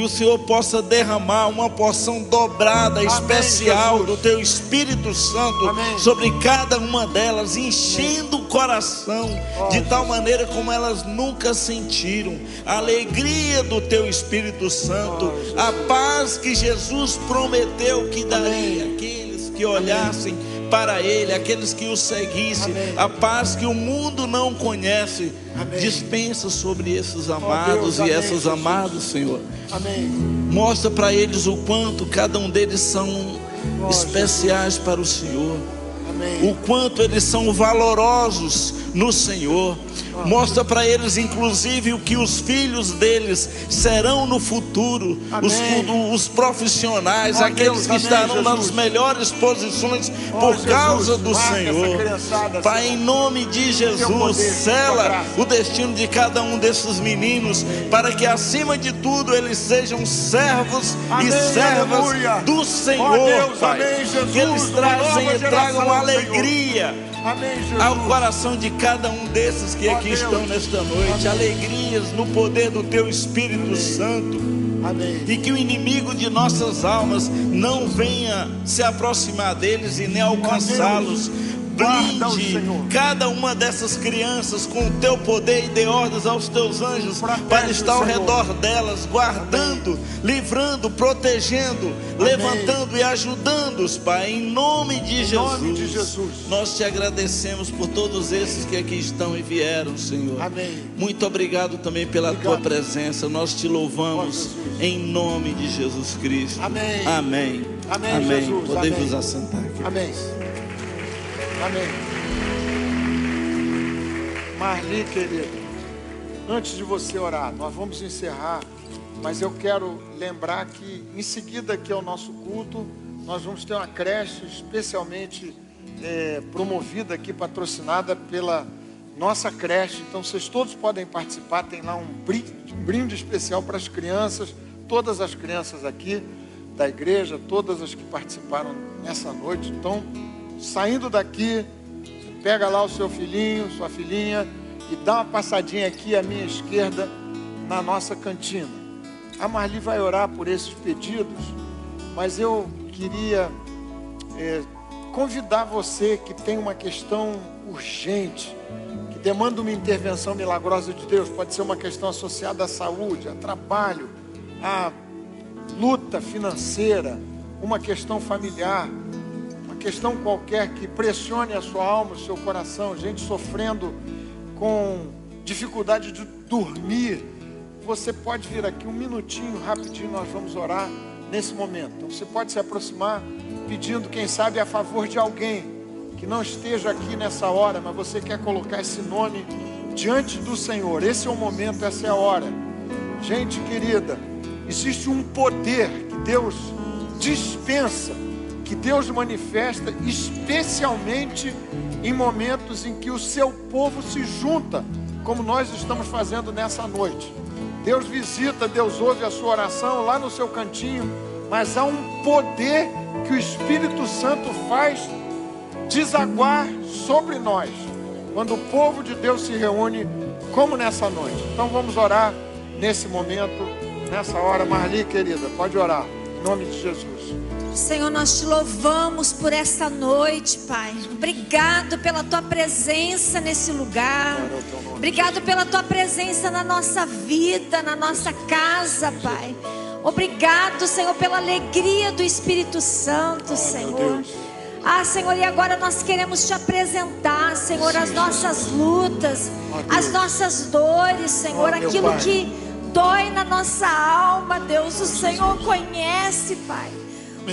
Que o Senhor possa derramar uma porção dobrada, especial Jesus. do teu Espírito Santo Amém. sobre cada uma delas, enchendo o coração de tal maneira como elas nunca sentiram. A alegria do teu Espírito Santo, a paz que Jesus prometeu que daria àqueles que olhassem para Ele, aqueles que o seguissem, Amém. a paz que o mundo não conhece. Amém. Dispensa sobre esses amados amém, e essas amadas, Senhor. Amém. Mostra para eles o quanto cada um deles são Oh, especiais para o Senhor. O quanto eles são valorosos no Senhor. Mostra para eles, inclusive, o que os filhos deles serão no futuro, os, Amém. os profissionais, Ó, aqueles que amém, estarão nas melhores posições Ó, por Jesus, causa do Senhor. Pai, em nome de Jesus, graça. o destino de cada um desses meninos, para que acima de tudo eles sejam servos Amém, e servas aleluia. do Senhor, Ó Deus, Pai. amém, que eles trazem e tragam alegria Amém, Jesus. ao coração de cada um desses que Ó aqui Deus. estão nesta noite, alegrias no poder do Teu Espírito Santo Amém. e que o inimigo de nossas almas não venha se aproximar deles e nem alcançá-los. Blinde cada uma dessas crianças com o teu poder e dê ordens aos teus anjos para estar ao redor delas, guardando, livrando, protegendo, levantando e ajudando-os, Pai, em nome de Jesus. Nós te agradecemos por todos esses que aqui estão e vieram, Senhor. Amém. Muito obrigado também pela tua presença. Nós te louvamos em nome de Jesus Cristo. Amém. Amém. Amém. Podemos assentar aqui. Amém. Amém. Marli, querida, antes de você orar, nós vamos encerrar, mas eu quero lembrar que em seguida aqui ao nosso culto, nós vamos ter uma creche especialmente eh, promovida aqui, patrocinada pela nossa creche. Então vocês todos podem participar, tem lá um brinde, um brinde especial para as crianças, todas as crianças aqui da igreja, todas as que participaram nessa noite. Então, saindo daqui, pega lá o seu filhinho, sua filhinha e dá uma passadinha aqui à minha esquerda na nossa cantina. A Marli vai orar por esses pedidos, mas eu queria é, convidar você que tem uma questão urgente, que demanda uma intervenção milagrosa de Deus, pode ser uma questão associada à saúde, a trabalho, a luta financeira, uma questão familiar, questão qualquer que pressione a sua alma, o seu coração, gente sofrendo com dificuldade de dormir, você pode vir aqui um minutinho, rapidinho, nós vamos orar nesse momento. Então você pode se aproximar pedindo, quem sabe, a favor de alguém que não esteja aqui nessa hora, mas você quer colocar esse nome diante do Senhor. Esse é o momento, essa é a hora. Gente querida, existe um poder que Deus dispensa, que Deus manifesta especialmente em momentos em que o seu povo se junta, como nós estamos fazendo nessa noite. Deus visita, Deus ouve a sua oração lá no seu cantinho, mas há um poder que o Espírito Santo faz desaguar sobre nós, quando o povo de Deus se reúne, como nessa noite. Então vamos orar nesse momento, nessa hora. Marli, querida, pode orar, em nome de Jesus. Senhor, nós te louvamos por essa noite, Pai. Obrigado pela tua presença nesse lugar. Obrigado pela tua presença na nossa vida, na nossa casa, Pai. Obrigado, Senhor, pela alegria do Espírito Santo, Senhor. Ah, Senhor, e agora nós queremos te apresentar, Senhor, as nossas lutas, as nossas dores, Senhor, aquilo que dói na nossa alma, Deus. O Senhor conhece, Pai.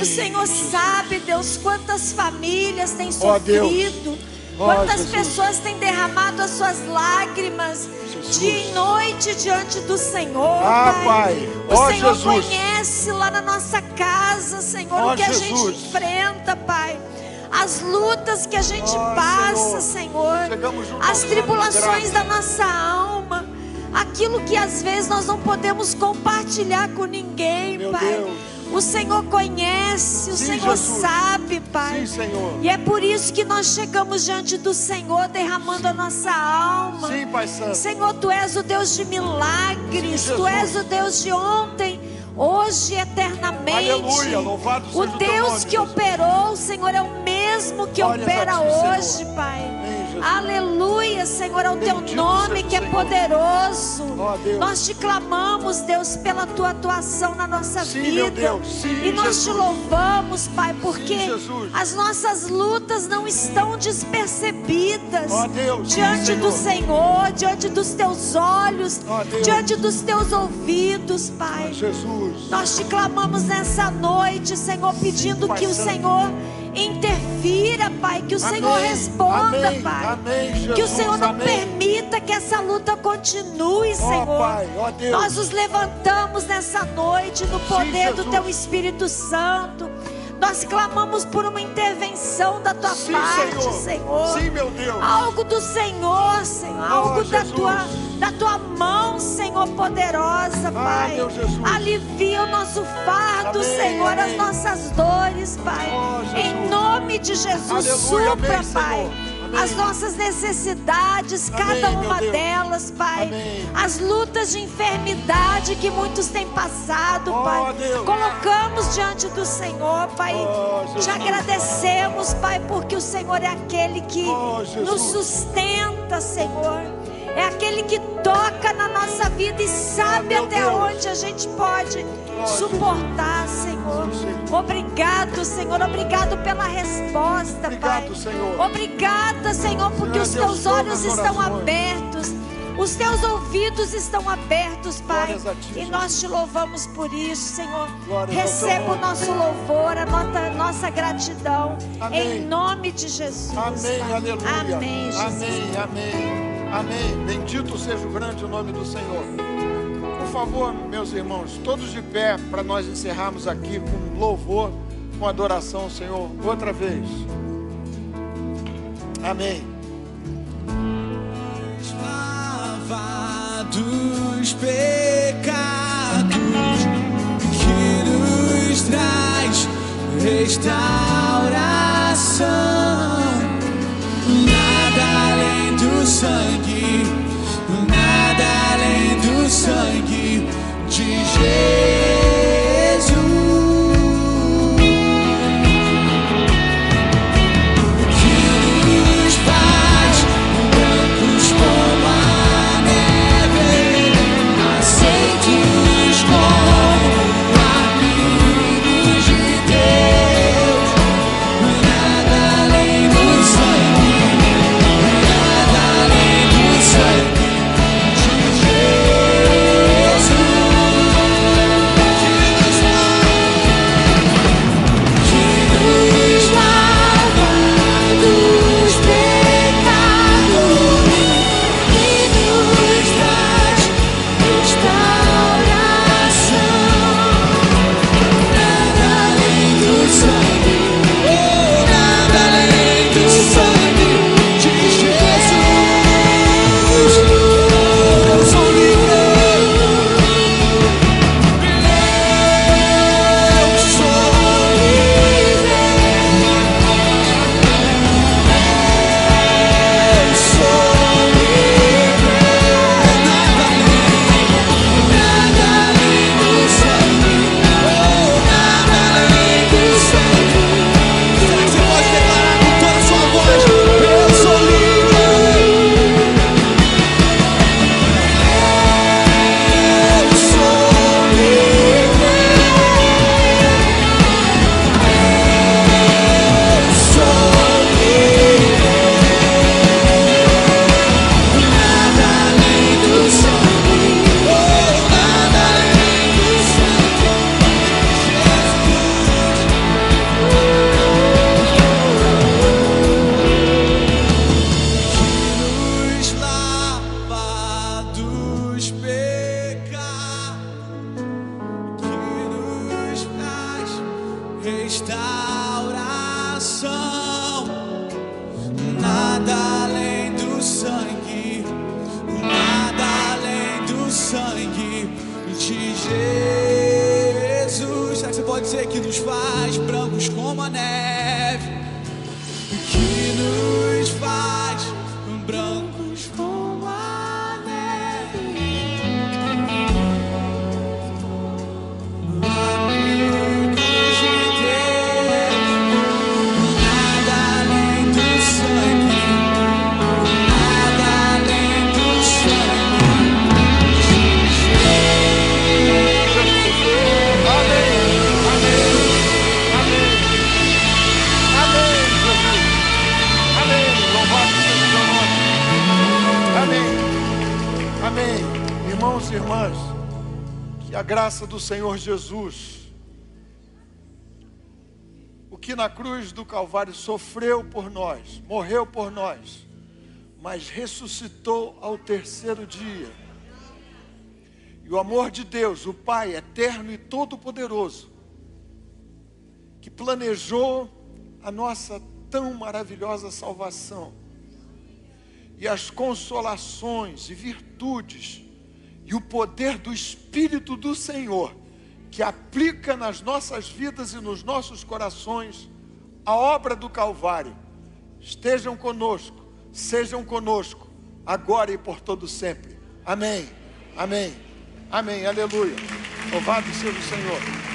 O Senhor sabe, Deus, quantas famílias têm sofrido, quantas pessoas têm derramado as suas lágrimas dia e noite diante do Senhor. Ah, Pai. O Senhor conhece lá na nossa casa, Senhor, o que a gente enfrenta, Pai. As lutas que a gente oh, passa, Senhor, Senhor. As tribulações da nossa alma, aquilo que às vezes nós não podemos compartilhar com ninguém, Meu Pai. Deus. O Senhor conhece, o Sim, Senhor Jesus. sabe, Pai. Sim, Senhor. E é por isso que nós chegamos diante do Senhor, derramando a nossa alma. Sim, Pai Santo. Senhor, tu és o Deus de milagres, Sim, tu és o Deus de ontem, hoje e eternamente. Aleluia, louvado seja o Deus nome, que Jesus. operou, Senhor, é o mesmo que Glórias opera ti, hoje, Senhor. Pai. Jesus. Aleluia, Senhor, é o teu nome que é Senhor. poderoso. Deus. Nós te clamamos, Deus, pela tua atuação na nossa Sim, vida. Sim, e nós Jesus. te louvamos, Pai, porque as nossas lutas não estão despercebidas. Sim, diante do Senhor. Diante dos teus olhos, Deus. diante dos teus ouvidos, Pai. Nós te clamamos nessa noite, Senhor, pedindo que o Santo. Senhor interfira, Pai, que o Amém. Senhor responda, Amém. Pai. Amém, Jesus. Que o Senhor não permita que essa luta continue, Senhor. Pai, ó, Deus. Nós nos levantamos nessa noite no poder do Jesus. Teu Espírito Santo. Nós clamamos por uma intervenção da tua Sim, parte, Senhor. Senhor. Sim, meu Deus. Algo do Senhor, Senhor. Algo da Jesus. tua, da tua mão, Senhor, poderosa, Pai. meu Jesus. Alivia o nosso fardo, Amém, Senhor, amém. as nossas dores, Pai. Oh, em nome de Jesus, Aleluia, supra, amém, Pai. As nossas necessidades, cada uma delas, Pai. As lutas de enfermidade que muitos têm passado, Oh, Pai. Deus. Colocamos diante do Senhor, Pai. Oh. Te agradecemos, Pai, porque o Senhor é aquele que Oh, nos sustenta, Senhor. É aquele que toca na nossa vida e sabe meu até Deus. onde a gente pode suportar, Senhor. Obrigado, Senhor. Obrigado pela resposta, Obrigado, Pai. Senhor. Obrigada, Senhor, porque os Deus, teus olhos estão abertos. Os teus ouvidos estão abertos, Pai. Ti, e nós te louvamos por isso, Senhor. Glórias Receba o nosso louvor, a nossa, nossa gratidão. Amém. Em nome de Jesus. Amém, Pai. aleluia. Amém, Jesus. Amém, amém. Amém. Bendito seja o grande nome do Senhor. Por favor, meus irmãos, todos de pé para nós encerrarmos aqui com louvor, com adoração ao Senhor. Outra vez. Amém. dos pecados que nos traz restauração sangue, nada além do sangue de Jesus. Jesus, o que na cruz do Calvário sofreu por nós, morreu por nós, mas ressuscitou ao terceiro dia. E o amor de Deus, o Pai eterno e todo-poderoso, que planejou a nossa tão maravilhosa salvação, e as consolações e virtudes, e o poder do Espírito do Senhor, que aplica nas nossas vidas e nos nossos corações a obra do Calvário, estejam conosco, sejam conosco, agora e por todo sempre. Amém. Amém. Amém. Aleluia. Louvado seja o Senhor.